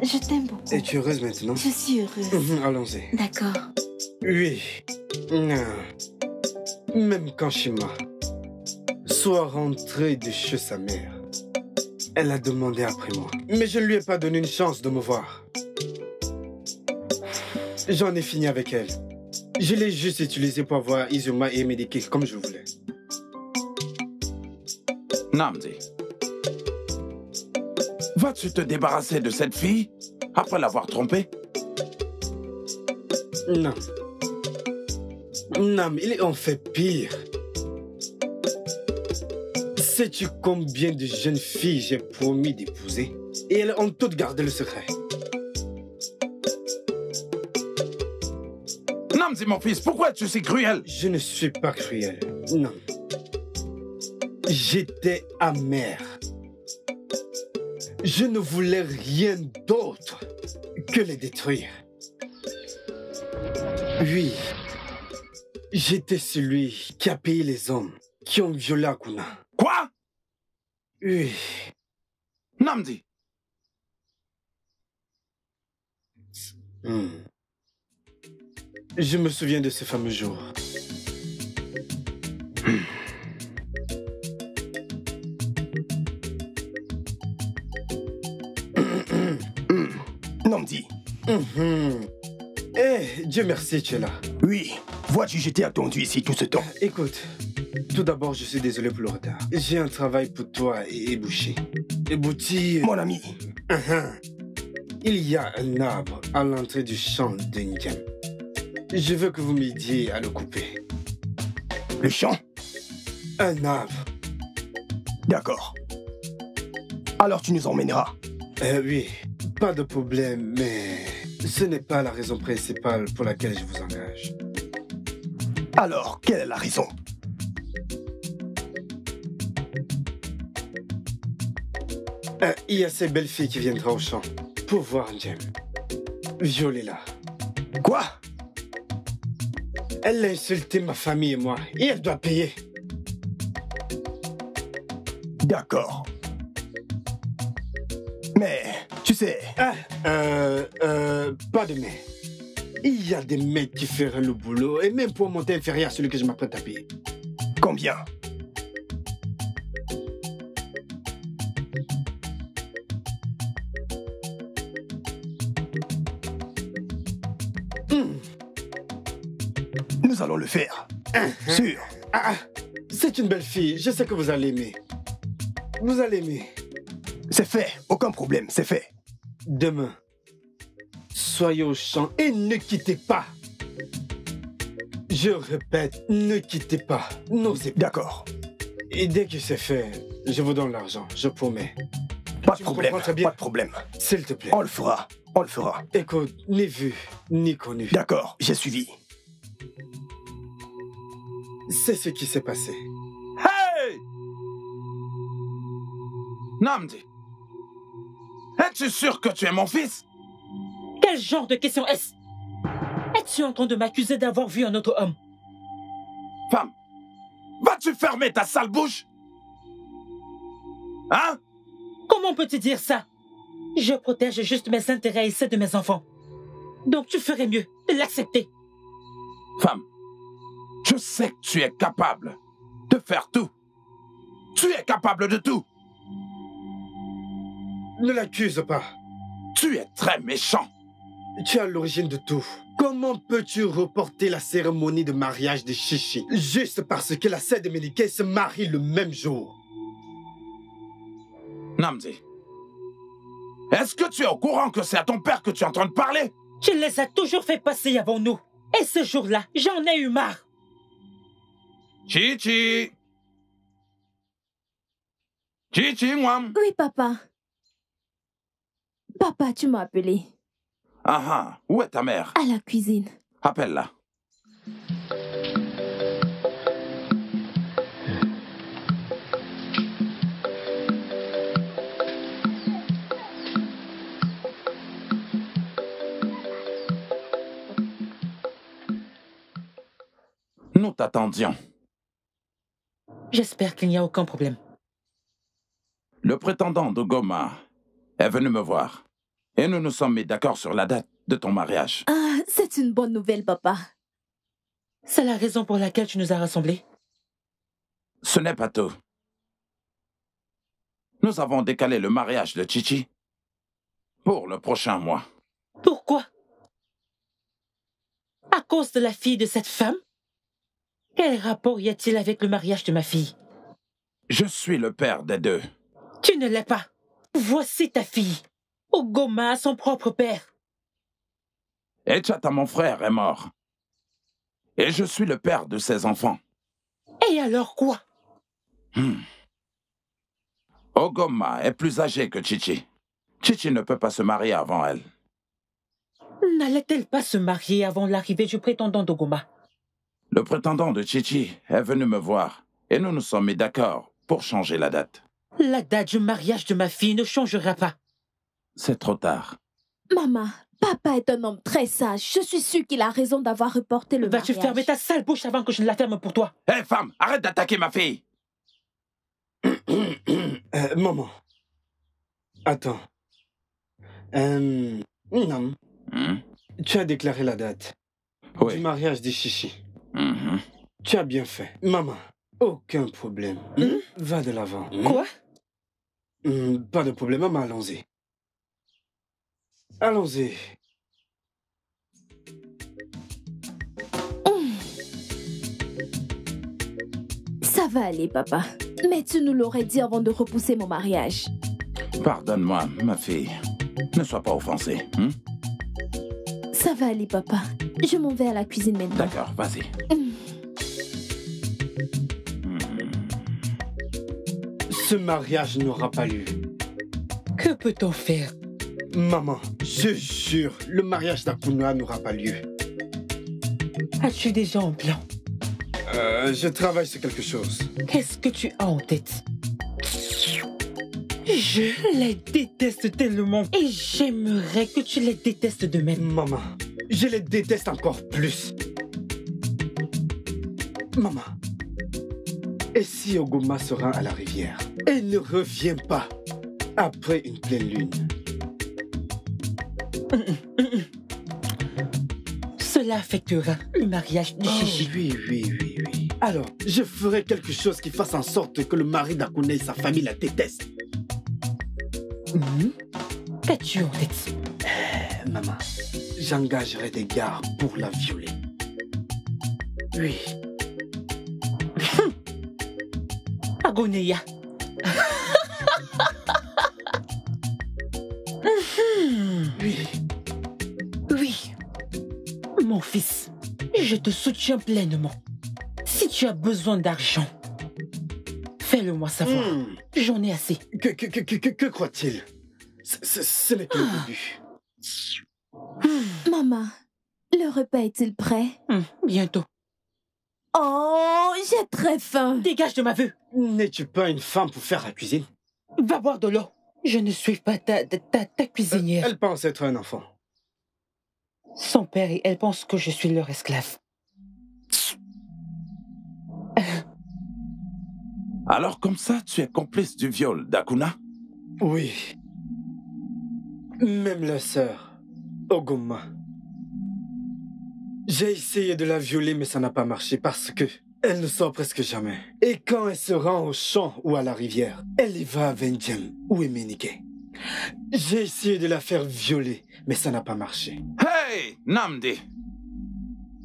Speaker 9: Je t'aime beaucoup.
Speaker 6: Es-tu heureuse maintenant?
Speaker 9: Je suis heureuse.
Speaker 6: Mhm, Allons-y.
Speaker 9: D'accord.
Speaker 6: Oui. Non. Même quand Shima soit rentrée de chez sa mère, elle a demandé après moi. Mais je ne lui ai pas donné une chance de me voir. J'en ai fini avec elle. Je l'ai juste utilisée pour voir Izuma et Mediki comme je voulais.
Speaker 8: Namdi. Vas-tu te débarrasser de cette fille après l'avoir trompée?
Speaker 6: Non. Mais il en fait pire. Sais-tu combien de jeunes filles j'ai promis d'épouser? Et elles ont toutes gardé le secret.
Speaker 8: Namdi, mon fils, pourquoi es-tu si cruel?
Speaker 6: Je ne suis pas cruel. Non. J'étais amer. Je ne voulais rien d'autre que les détruire. Oui. J'étais celui qui a payé les hommes qui ont violé Akuna.
Speaker 8: Quoi?
Speaker 6: Oui.
Speaker 8: Namdi.
Speaker 6: Hmm. Je me souviens de ce fameux jour.
Speaker 3: Namdi.
Speaker 6: Mhm. Eh, Dieu merci, tu es là.
Speaker 3: Oui, vois-tu, j'étais attendu ici tout ce temps.
Speaker 6: Écoute, tout d'abord, je suis désolé pour le retard. J'ai un travail pour toi et Ebouchi. Ebouti...
Speaker 3: Mon ami.
Speaker 6: Mhm. Il y a un arbre à l'entrée du champ de Ndiam. Je veux que vous m'aidiez à le couper.
Speaker 3: Le champ?
Speaker 6: Un arbre.
Speaker 3: D'accord. Alors tu nous emmèneras?
Speaker 6: Euh, oui, pas de problème, mais ce n'est pas la raison principale pour laquelle je vous engage.
Speaker 3: Alors, quelle est la raison?
Speaker 6: Euh, il y a ces belles filles qui viendront au champ pour voir Ndiam. Violez-la.
Speaker 3: Quoi?
Speaker 6: Elle a insulté ma famille et moi, et elle doit payer.
Speaker 3: D'accord. Mais, tu sais...
Speaker 6: Ah, euh, euh, pas de mais. Il y a des mecs qui feraient le boulot, et même pour monter inférieur à celui que je m'apprête à payer.
Speaker 3: Combien? Faire. Sûr.
Speaker 6: Ah, c'est une belle fille, je sais que vous allez aimer. Vous allez aimer.
Speaker 3: C'est fait, aucun problème, c'est fait.
Speaker 6: Demain, soyez au champ et ne quittez pas. Je répète, ne quittez pas. N'osez pas.
Speaker 3: D'accord.
Speaker 6: Et dès que c'est fait, je vous donne l'argent, je promets.
Speaker 3: Pas de problème,
Speaker 6: comprends très bien
Speaker 3: pas de problème.
Speaker 6: S'il te plaît.
Speaker 3: On le fera, on le fera.
Speaker 6: Écoute, ni vu, ni connu.
Speaker 3: D'accord, j'ai suivi.
Speaker 6: C'est ce qui s'est passé.
Speaker 8: Hey Namdi. Es-tu sûr que tu es mon fils?
Speaker 7: Quel genre de question est-ce? Es-tu en train de m'accuser d'avoir vu un autre homme?
Speaker 8: Femme, vas-tu fermer ta sale bouche? Hein?
Speaker 7: Comment peux-tu dire ça? Je protège juste mes intérêts et ceux de mes enfants. Donc tu ferais mieux de l'accepter.
Speaker 8: Femme, je sais que tu es capable de faire tout. Tu es capable de tout.
Speaker 6: Ne l'accuse pas.
Speaker 8: Tu es très méchant.
Speaker 6: Tu es à l'origine de tout. Comment peux-tu reporter la cérémonie de mariage de Chichi juste parce que la sœur de se marie le même jour?
Speaker 8: Namdi, Est-ce que tu es au courant que c'est à ton père que tu es en train de parler?
Speaker 7: Tu les as toujours fait passer avant nous. Et ce jour-là, j'en ai eu marre.
Speaker 8: Chichi Chichi, moi
Speaker 10: Oui, papa. Papa, tu m'as appelé.
Speaker 8: Ah ah, où est ta mère?
Speaker 10: À la cuisine.
Speaker 8: Appelle-la. Nous t'attendions.
Speaker 7: J'espère qu'il n'y a aucun problème.
Speaker 8: Le prétendant de Goma est venu me voir. Et nous nous sommes mis d'accord sur la date de ton mariage.
Speaker 10: Ah, c'est une bonne nouvelle, papa.
Speaker 7: C'est la raison pour laquelle tu nous as rassemblés.
Speaker 8: Ce n'est pas tout. Nous avons décalé le mariage de Chichi pour le prochain mois.
Speaker 7: Pourquoi? À cause de la fille de cette femme? Quel rapport y a-t-il avec le mariage de ma fille?
Speaker 8: Je suis le père des deux.
Speaker 7: Tu ne l'es pas. Voici ta fille. Ogoma a son propre père.
Speaker 8: Echata, mon frère, est mort. Et je suis le père de ses enfants.
Speaker 7: Et alors quoi?
Speaker 8: Hmm. Ogoma est plus âgée que Chichi. Chichi ne peut pas se marier avant elle.
Speaker 7: N'allait-elle pas se marier avant l'arrivée du prétendant d'Ogoma?
Speaker 8: Le prétendant de Chichi est venu me voir et nous nous sommes mis d'accord pour changer la date.
Speaker 7: La date du mariage de ma fille ne changera pas.
Speaker 8: C'est trop tard.
Speaker 10: Maman, papa est un homme très sage. Je suis sûre qu'il a raison d'avoir reporté le
Speaker 7: Vas-tu
Speaker 10: mariage.
Speaker 7: fermer ta sale bouche avant que je ne la ferme pour toi?
Speaker 8: Hé femme, arrête d'attaquer ma fille [COUGHS]
Speaker 6: Euh, maman. Attends. Euh, non.
Speaker 8: Hmm?
Speaker 6: Tu as déclaré la date
Speaker 8: Oui.
Speaker 6: du mariage de Chichi.
Speaker 8: Mhm.
Speaker 6: Tu as bien fait. Maman, aucun problème. Hmm? Va de l'avant. Hmm?
Speaker 7: Quoi?
Speaker 6: Hmm, Pas de problème, maman, allons-y. Allons-y.
Speaker 10: Ça va aller, papa. Mais tu nous l'aurais dit avant de repousser mon mariage.
Speaker 8: Pardonne-moi, ma fille. Ne sois pas offensée. hein?
Speaker 10: Ça va aller, papa. Je m'en vais à la cuisine maintenant.
Speaker 8: D'accord, vas-y.
Speaker 10: Hum.
Speaker 6: Ce mariage n'aura pas lieu.
Speaker 7: Que peut-on faire?
Speaker 6: Maman, je jure, le mariage d'Akuna n'aura pas lieu.
Speaker 7: As-tu déjà un plan
Speaker 6: Euh, je travaille sur quelque chose.
Speaker 7: Qu'est-ce que tu as en tête? Je les déteste tellement et j'aimerais que tu les détestes de même.
Speaker 6: Maman, je les déteste encore plus. Maman, et si Ogoma sera à la rivière et ne revient pas après une pleine lune?
Speaker 7: Cela affectera le mariage de
Speaker 6: Oh,
Speaker 7: Chichi.
Speaker 6: oui, oui, oui, oui. Alors, je ferai quelque chose qui fasse en sorte que le mari d'Akuna et sa famille la détestent.
Speaker 7: Qu'as-tu en tête?
Speaker 6: Eh, Maman, j'engagerai des gardes pour la violer. Oui. [LAUGHS]
Speaker 7: Agoneya. [LAUGHS]
Speaker 6: Oui.
Speaker 7: Oui. Mon fils, je te soutiens pleinement. Si tu as besoin d'argent, fais-le-moi savoir.
Speaker 6: Hmm.
Speaker 7: J'en ai assez.
Speaker 6: Que, que, que, que, croit-il? Ce- ce- Ce n'est [GASPS]
Speaker 10: Maman, le repas est-il prêt?
Speaker 7: Hmm, bientôt.
Speaker 10: Oh, j'ai très faim.
Speaker 7: Dégage de ma vue.
Speaker 6: N'es-tu pas une femme pour faire la cuisine?
Speaker 7: Va boire de l'eau. Je ne suis pas ta, ta, ta, ta cuisinière.
Speaker 6: Elle pense être un enfant.
Speaker 7: Son père et elle pensent que je suis leur esclave. [LAUGHS]
Speaker 8: Alors comme ça, tu es complice du viol d'Akuna?
Speaker 6: Oui. Même la sœur, Ogoma. J'ai essayé de la violer, mais ça n'a pas marché parce que elle ne sort presque jamais. Et quand elle se rend au champ ou à la rivière, elle y va à Venjem ou Emenike. J'ai essayé de la faire violer, mais ça n'a pas marché.
Speaker 8: Hey, Namdi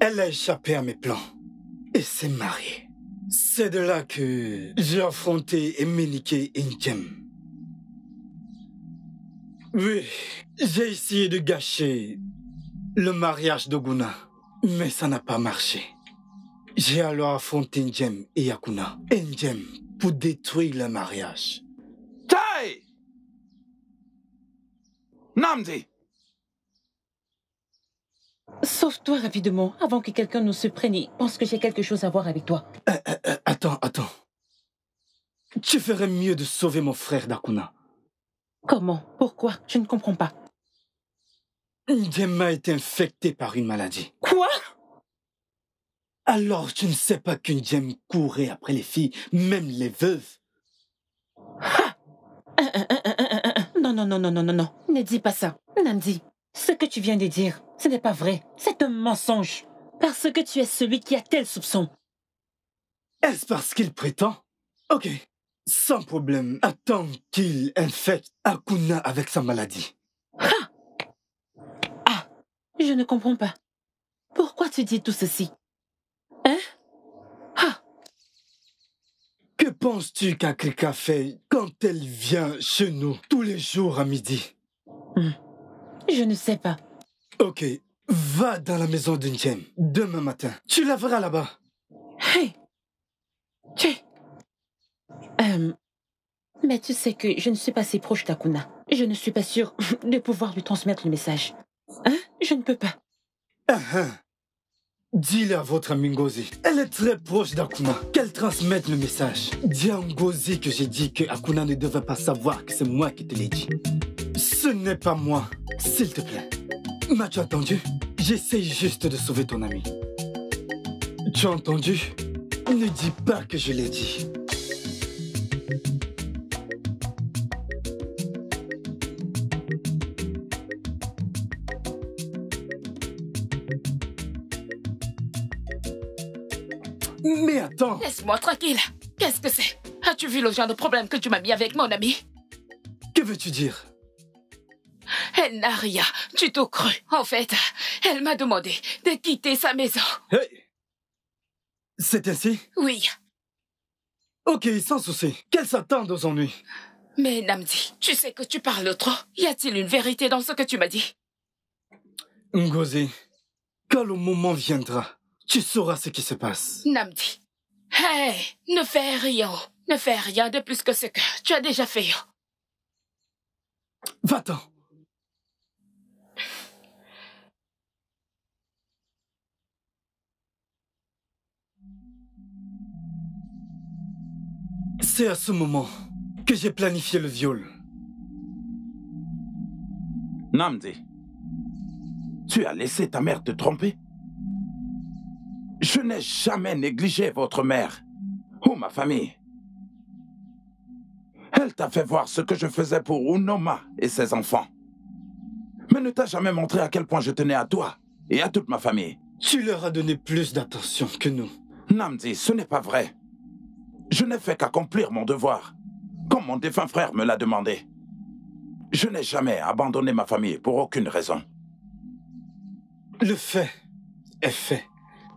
Speaker 6: Elle a échappé à mes plans et s'est mariée. C'est de là que j'ai affronté Emenike Njem. Oui, j'ai essayé de gâcher le mariage d'Oguna, mais ça n'a pas marché. J'ai alors affronté Njem et Yakuna. Et Njem pour détruire le mariage.
Speaker 8: Tai Namdi
Speaker 7: Sauve-toi rapidement avant que quelqu'un ne se prenne et pense que j'ai quelque chose à voir avec toi.
Speaker 6: Euh, euh, euh, attends, attends. Tu ferais mieux de sauver mon frère d'Akuna.
Speaker 7: Comment? Pourquoi? Je ne comprends pas.
Speaker 6: Njem a été infecté par une maladie.
Speaker 7: Quoi?
Speaker 6: Alors tu ne sais pas qu'une Njem courait après les filles, même les veuves
Speaker 7: Ha Non, non, non, non, non, non, non. Ne dis pas ça. Namdi, ce que tu viens de dire, ce n'est pas vrai. C'est un mensonge. Parce que tu es celui qui a tel soupçon.
Speaker 6: Est-ce parce qu'il prétend? Ok, sans problème. Attends qu'il infecte Akuna avec sa maladie.
Speaker 7: Je ne comprends pas. Pourquoi tu dis tout ceci? Hein? Ah
Speaker 6: Que penses-tu qu'Akrika fait quand elle vient chez nous tous les jours à midi?
Speaker 7: Hmm. Je ne sais pas.
Speaker 6: Ok, va dans la maison Njem demain matin. Tu la verras là-bas.
Speaker 7: Hey Tu... Euh, mais tu sais que je ne suis pas si proche d'Akuna. Je ne suis pas sûre [LAUGHS] de pouvoir lui transmettre le message. Hein? Je ne peux pas.
Speaker 6: Uh -huh. Dis-le à votre amie Ngozi. Elle est très proche d'Akuna. Qu'elle transmette le message. Dis à Ngozi que j'ai dit que Akuna ne devait pas savoir que c'est moi qui te l'ai dit. Ce n'est pas moi. S'il te plaît. M'as-tu entendu? J'essaye juste de sauver ton ami. Tu as entendu? Ne dis pas que je l'ai dit. Attends
Speaker 5: Laisse-moi tranquille. Qu'est-ce que c'est? As-tu vu le genre de problème que tu m'as mis avec mon ami?
Speaker 6: Que veux-tu dire?
Speaker 5: Elle n'a rien du tout cru. En fait, elle m'a demandé de quitter sa maison.
Speaker 6: Hey C'est ainsi?
Speaker 5: Oui.
Speaker 6: Ok, sans souci. Qu'elle s'attende aux ennuis.
Speaker 5: Mais Namdi, tu sais que tu parles trop. Y a-t-il une vérité dans ce que tu m'as dit?
Speaker 6: Ngozi, quand le moment viendra, tu sauras ce qui se passe.
Speaker 5: Namdi, hey, ne fais rien. Ne fais rien de plus que ce que tu as déjà fait.
Speaker 6: Va-t'en. C'est à ce moment que j'ai planifié le viol.
Speaker 8: Namdi, tu as laissé ta mère te tromper? Je n'ai jamais négligé votre mère ou ma famille. Elle t'a fait voir ce que je faisais pour Unoma et ses enfants. Mais ne t'a jamais montré à quel point je tenais à toi et à toute ma famille.
Speaker 6: Tu leur as donné plus d'attention que nous.
Speaker 8: Namdi, ce n'est pas vrai. Je n'ai fait qu'accomplir mon devoir, comme mon défunt frère me l'a demandé. Je n'ai jamais abandonné ma famille pour aucune raison.
Speaker 6: Le fait est fait.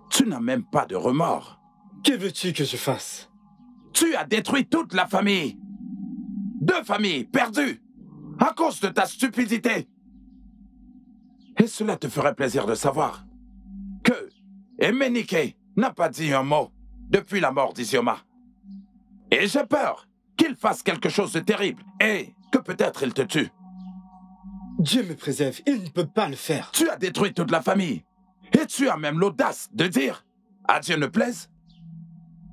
Speaker 8: Tu n'as même pas de remords.
Speaker 6: Que veux-tu que je fasse?
Speaker 8: Tu as détruit toute la famille. Deux familles perdues à cause de ta stupidité. Et cela te ferait plaisir de savoir que Emenike n'a pas dit un mot depuis la mort d'Isioma. Et j'ai peur qu'il fasse quelque chose de terrible et que peut-être il te tue.
Speaker 6: Dieu me préserve, il ne peut pas le faire.
Speaker 8: Tu as détruit toute la famille. Et tu as même l'audace de dire à Dieu ne plaise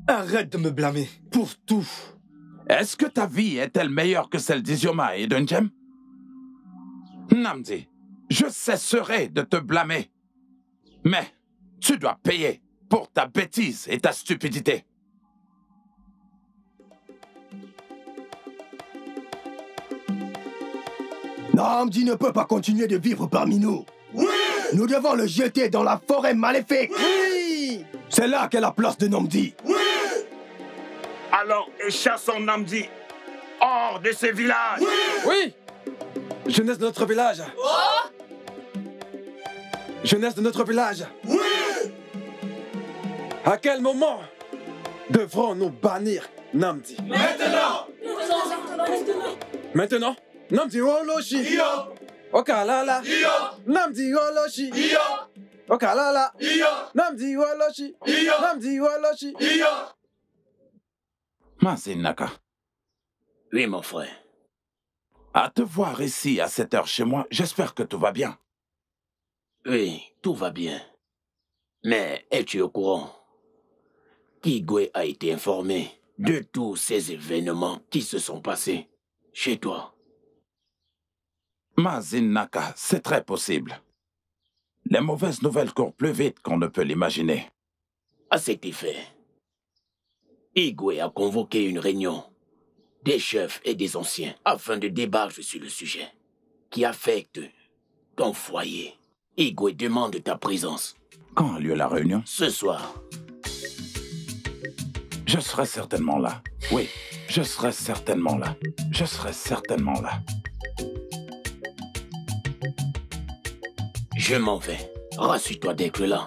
Speaker 6: Arrête de me blâmer pour tout.
Speaker 8: Est-ce que ta vie est-elle meilleure que celle d'Isioma et d'Unjem Namdi, je cesserai de te blâmer. Mais tu dois payer pour ta bêtise et ta stupidité.
Speaker 13: Namdi ne peut pas continuer de vivre parmi nous. Nous devons le jeter dans la forêt maléfique.
Speaker 14: Oui
Speaker 13: C'est là qu'est la place de Namdi.
Speaker 14: Oui
Speaker 15: Alors, chassons Namdi hors de ce village.
Speaker 14: Oui
Speaker 1: Oui Jeunesse de notre village.
Speaker 5: Oh
Speaker 1: Jeunesse de notre village.
Speaker 14: Oui
Speaker 1: À quel moment devrons-nous bannir Namdi?
Speaker 14: Maintenant
Speaker 1: Maintenant Namdi Oloshi.
Speaker 14: Iyo.
Speaker 1: Okalala.
Speaker 14: Iyo.
Speaker 1: Namdi Oloshi.
Speaker 14: Iyo.
Speaker 1: Okalala.
Speaker 14: Iyo.
Speaker 1: Namdi Oloshi.
Speaker 14: Iyo.
Speaker 1: Namdi Oloshi.
Speaker 14: Iyo.
Speaker 8: Mazinaka,
Speaker 15: Oui, mon frère.
Speaker 8: à te voir ici à cette heure chez moi, j'espère que tout va bien.
Speaker 15: Oui, tout va bien. Mais es-tu au courant Kigwe a été informé de tous ces événements qui se sont passés chez toi?
Speaker 8: Mazinaka, c'est très possible. Les mauvaises nouvelles courent plus vite qu'on ne peut l'imaginer.
Speaker 15: À cet effet, Igwe a convoqué une réunion des chefs et des anciens afin de débattre sur le sujet qui affecte ton foyer. Igwe demande ta présence.
Speaker 8: Quand a lieu la réunion?
Speaker 15: Ce soir.
Speaker 8: Je serai certainement là. Oui, je serai certainement là. Je serai certainement là.
Speaker 15: Je m'en vais. Rassure-toi d'être là.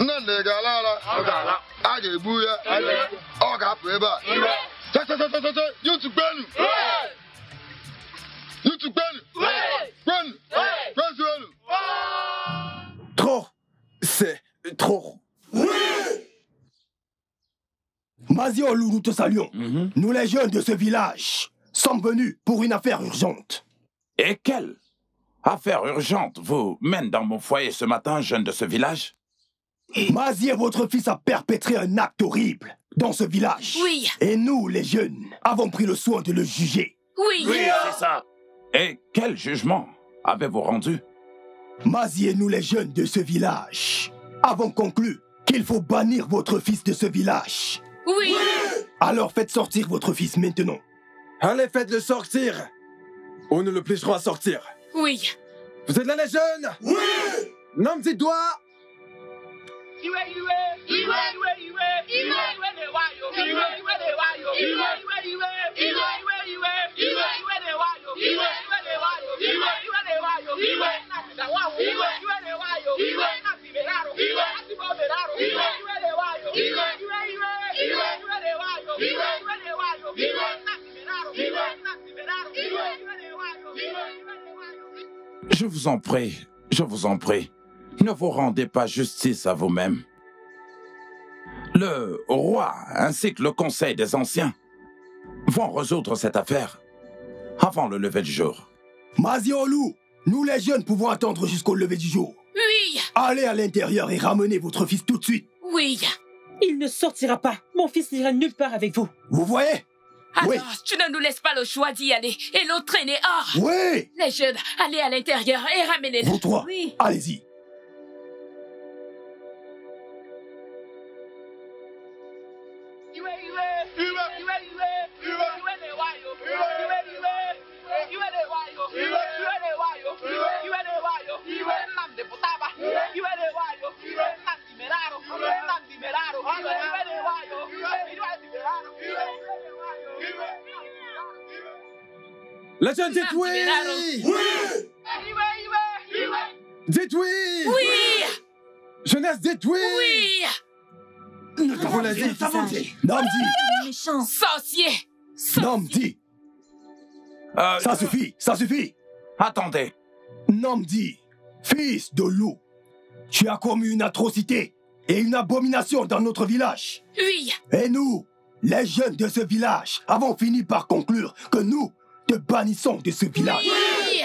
Speaker 16: Nnamdị ga-alala a ga-egbu ya. Ọ ga-apụ ebe a. Tatatatata yutugbenu yutugbenu kwenu kwezuenu
Speaker 1: Trop. C'est trop.
Speaker 3: Maziolou, nous te saluons. Nous, les jeunes de ce village, sommes venus pour une affaire urgente.
Speaker 8: Et quelle affaire urgente vous mène dans mon foyer ce matin, jeune de ce village?
Speaker 3: Mazier, votre fils, a perpétré un acte horrible dans ce village.
Speaker 5: Oui.
Speaker 3: Et nous, les jeunes, avons pris le soin de le juger.
Speaker 5: Oui.
Speaker 15: c'est ça.
Speaker 8: Et quel jugement avez-vous rendu?
Speaker 3: Mazier, nous, les jeunes de ce village, avons conclu qu'il faut bannir votre fils de ce village.
Speaker 5: Oui.
Speaker 3: Alors faites sortir votre fils maintenant.
Speaker 1: Allez, faites-le sortir. Ou nous le obligerons à sortir.
Speaker 5: Oui.
Speaker 1: Vous êtes là, les jeunes? Oui
Speaker 8: Je vous en prie, je vous en prie, ne vous rendez pas justice à vous-même. Le roi ainsi que le conseil des anciens vont résoudre cette affaire avant le lever du jour.
Speaker 3: Maziolou, nous, les jeunes, pouvons attendre jusqu'au lever du jour.
Speaker 5: Oui.
Speaker 3: Allez à l'intérieur et ramenez votre fils tout de suite.
Speaker 5: Oui.
Speaker 7: Il ne sortira pas. Mon fils n'ira nulle part avec vous.
Speaker 3: Vous voyez?
Speaker 5: Alors,
Speaker 3: Oui.
Speaker 5: tu ne nous laisses pas le choix d'y aller et l'entraîner hors.
Speaker 3: Oui
Speaker 5: Les jeunes, allez à l'intérieur et ramenez-le.
Speaker 3: Vous trois, allez-y.
Speaker 1: Les jeunes, dites oui Dites oui
Speaker 5: Oui
Speaker 1: Jeunesse, dites oui
Speaker 5: Oui
Speaker 1: l'a dit,
Speaker 3: Namdi,
Speaker 9: Méchant.
Speaker 5: Sorcier
Speaker 3: Namdi,
Speaker 8: Euh,
Speaker 3: ça suffit, ça suffit.
Speaker 8: Attendez,
Speaker 3: Namdi, fils de loup, tu as commis une atrocité et une abomination dans notre village.
Speaker 5: Oui
Speaker 3: Et nous, les jeunes de ce village, avons fini par conclure que nous te bannissons de ce village.
Speaker 5: Oui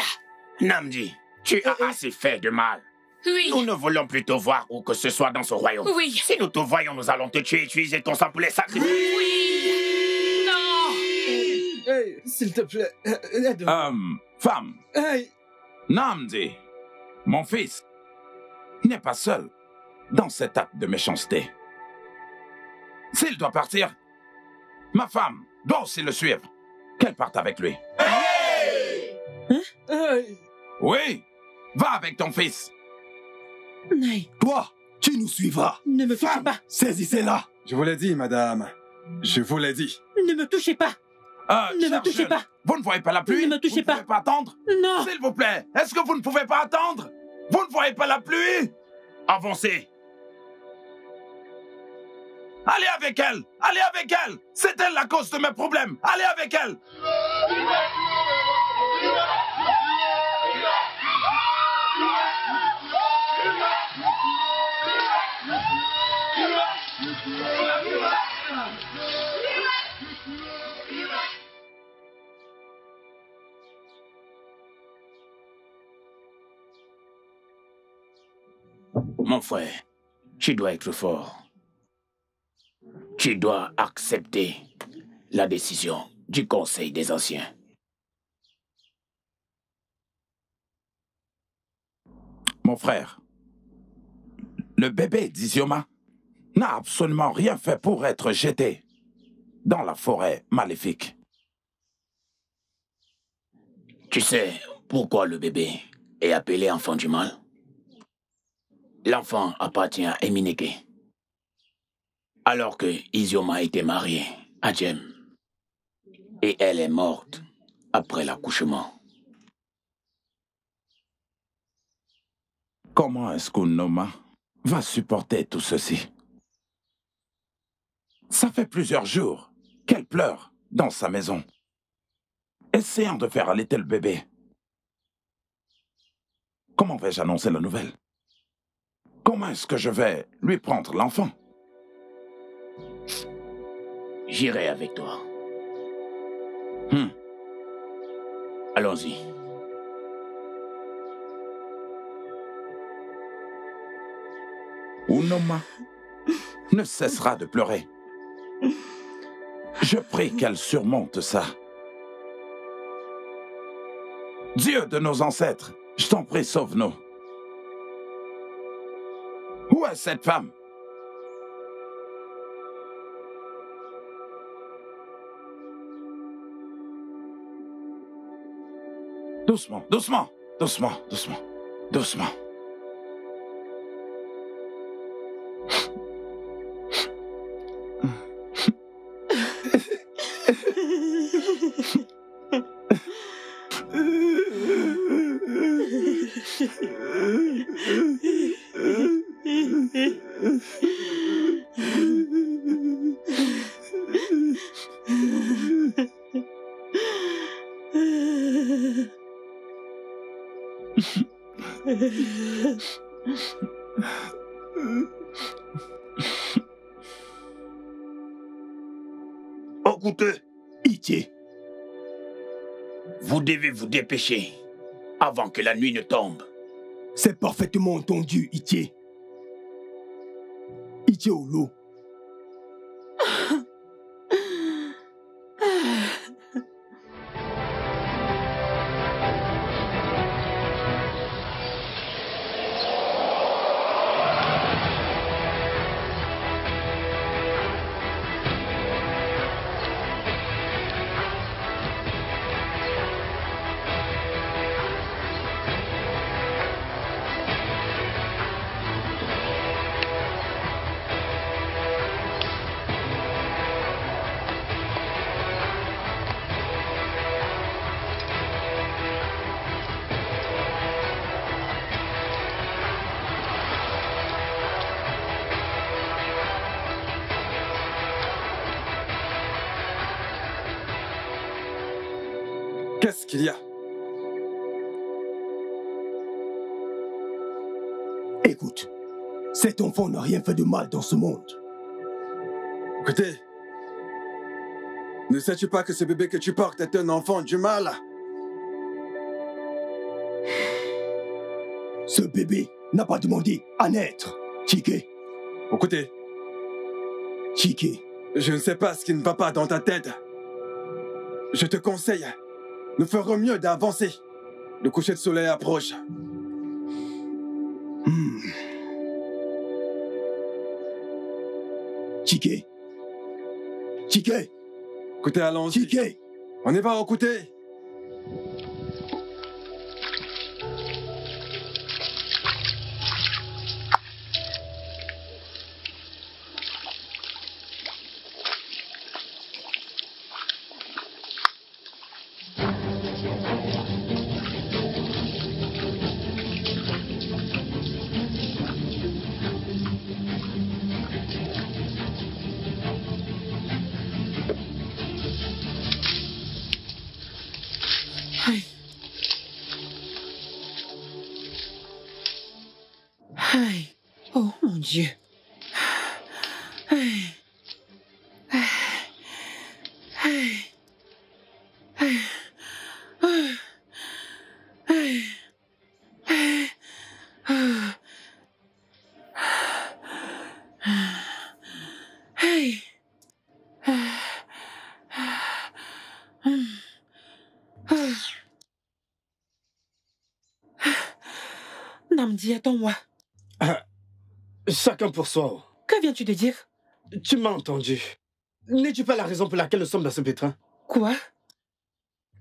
Speaker 15: Namdi, tu as assez fait de mal.
Speaker 5: Oui
Speaker 15: Nous ne voulons plus te voir où que ce soit dans ce royaume.
Speaker 5: Oui.
Speaker 15: Si nous te voyons, nous allons te tuer et utiliser ton sang pour les sacrifier.
Speaker 5: Oui Non
Speaker 1: Hey, s'il te plaît, euh, aide-moi.
Speaker 8: euh, femme,
Speaker 1: Hey,
Speaker 8: Namdi, mon fils, n'est pas seul dans cet acte de méchanceté. S'il doit partir, ma femme doit aussi le suivre. Qu'elle parte avec lui.
Speaker 1: Hey.
Speaker 8: Oui, va avec ton fils.
Speaker 7: Naï.
Speaker 3: Toi, tu nous suivras.
Speaker 7: Ne me touchez pas.
Speaker 3: Saisissez-la.
Speaker 1: Je vous l'ai dit, madame. Je vous l'ai dit.
Speaker 7: Ne me touchez pas.
Speaker 8: Euh,
Speaker 7: ne me touchez
Speaker 8: jeune,
Speaker 7: pas.
Speaker 8: Vous ne voyez pas la pluie
Speaker 7: Ne me touchez
Speaker 8: Vous ne pouvez pas attendre
Speaker 7: Non.
Speaker 8: S'il vous plaît, est-ce que vous ne pouvez pas attendre? Vous ne voyez pas la pluie? Avancez. Allez avec elle Allez avec elle C'est elle la cause de mes problèmes Allez avec elle
Speaker 15: Mon frère, tu dois être fort. Tu dois accepter la décision du Conseil des Anciens.
Speaker 8: Mon frère, le bébé d'Isioma n'a absolument rien fait pour être jeté dans la forêt maléfique.
Speaker 15: Tu sais pourquoi le bébé est appelé enfant du mal? L'enfant appartient à Emineke. Alors que Isioma était mariée à Jem. Et elle est morte après l'accouchement.
Speaker 8: Comment est-ce qu'Unoma va supporter tout ceci? Ça fait plusieurs jours qu'elle pleure dans sa maison, essayant de faire allaiter le bébé. Comment vais-je annoncer la nouvelle? Comment est-ce que je vais lui prendre l'enfant?
Speaker 15: J'irai avec toi.
Speaker 8: Hmm.
Speaker 15: Allons-y.
Speaker 8: Unoma ne cessera de pleurer. Je prie qu'elle surmonte ça. Dieu de nos ancêtres, je t'en prie, sauve-nous. Où est cette femme? Doucement, doucement, doucement, doucement, doucement.
Speaker 15: Avant que la nuit ne tombe.
Speaker 3: c'est parfaitement entendu, Itié. Itié Olo. Cet enfant n'a rien fait de mal dans ce monde.
Speaker 1: Écoutez, ne sais-tu pas que ce bébé que tu portes est un enfant du mal?
Speaker 3: Ce bébé n'a pas demandé à naître. Chike,
Speaker 1: Écoutez,
Speaker 3: Chike,
Speaker 1: je ne sais pas ce qui ne va pas dans ta tête. Je te conseille, nous ferons mieux d'avancer. Le coucher de soleil approche.
Speaker 3: Hmm. Chike. Chike.
Speaker 1: Écoutez, allons-y.
Speaker 3: Chike.
Speaker 1: On y va, écoutez.
Speaker 4: Namdi, attends-moi.
Speaker 6: Chacun pour soi.
Speaker 4: Que viens-tu de dire?
Speaker 6: Tu m'as entendu. N'es-tu pas la raison pour laquelle nous sommes dans ce pétrin?
Speaker 4: Quoi?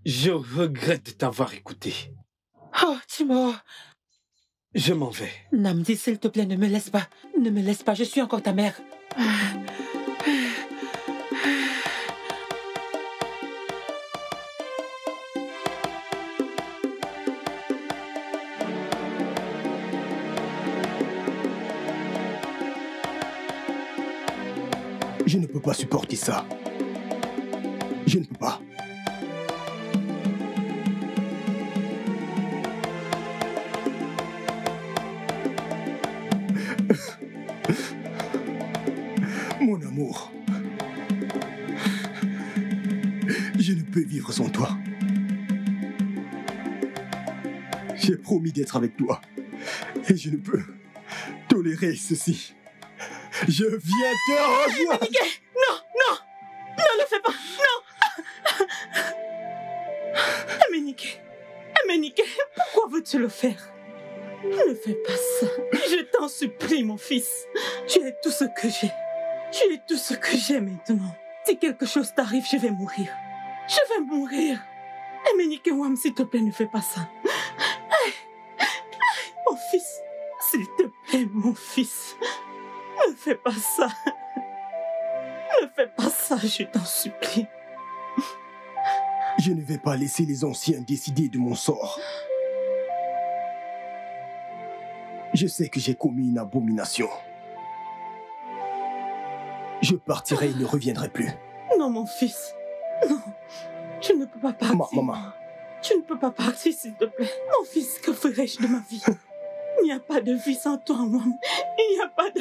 Speaker 6: Je regrette de t'avoir écouté.
Speaker 4: Oh, Timor.
Speaker 6: Je m'en vais.
Speaker 4: Namdi, s'il te plaît, ne me laisse pas. Ne me laisse pas, je suis encore ta mère.
Speaker 3: Je pas supporter ça. Je ne peux pas. [LAUGHS] Mon amour, je ne peux vivre sans toi. J'ai promis d'être avec toi et je ne peux tolérer ceci. Je viens te rejoindre.
Speaker 4: Ne fais pas ça. Je t'en supplie, mon fils. Tu es tout ce que j'ai. Tu es tout ce que j'ai maintenant. Si quelque chose t'arrive, je vais mourir. Je vais mourir. Améniké Wam, s'il te plaît, ne fais pas ça. Mon fils, s'il te plaît, mon fils. Ne fais pas ça. Ne fais pas ça, je t'en supplie.
Speaker 3: Je ne vais pas laisser les anciens décider de mon sort. Je sais que j'ai commis une abomination. Je partirai et ne reviendrai plus.
Speaker 4: Non, mon fils. Non. Tu ne peux pas partir.
Speaker 3: Ma- maman.
Speaker 4: Tu ne peux pas partir, s'il te plaît. Mon fils, que ferais-je de ma vie? Il n'y a pas de vie sans toi, moi. Il n'y a pas de...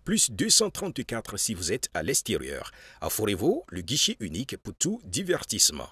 Speaker 14: plus 234 si vous êtes à l'extérieur. Aforevo, le guichet unique pour tout divertissement.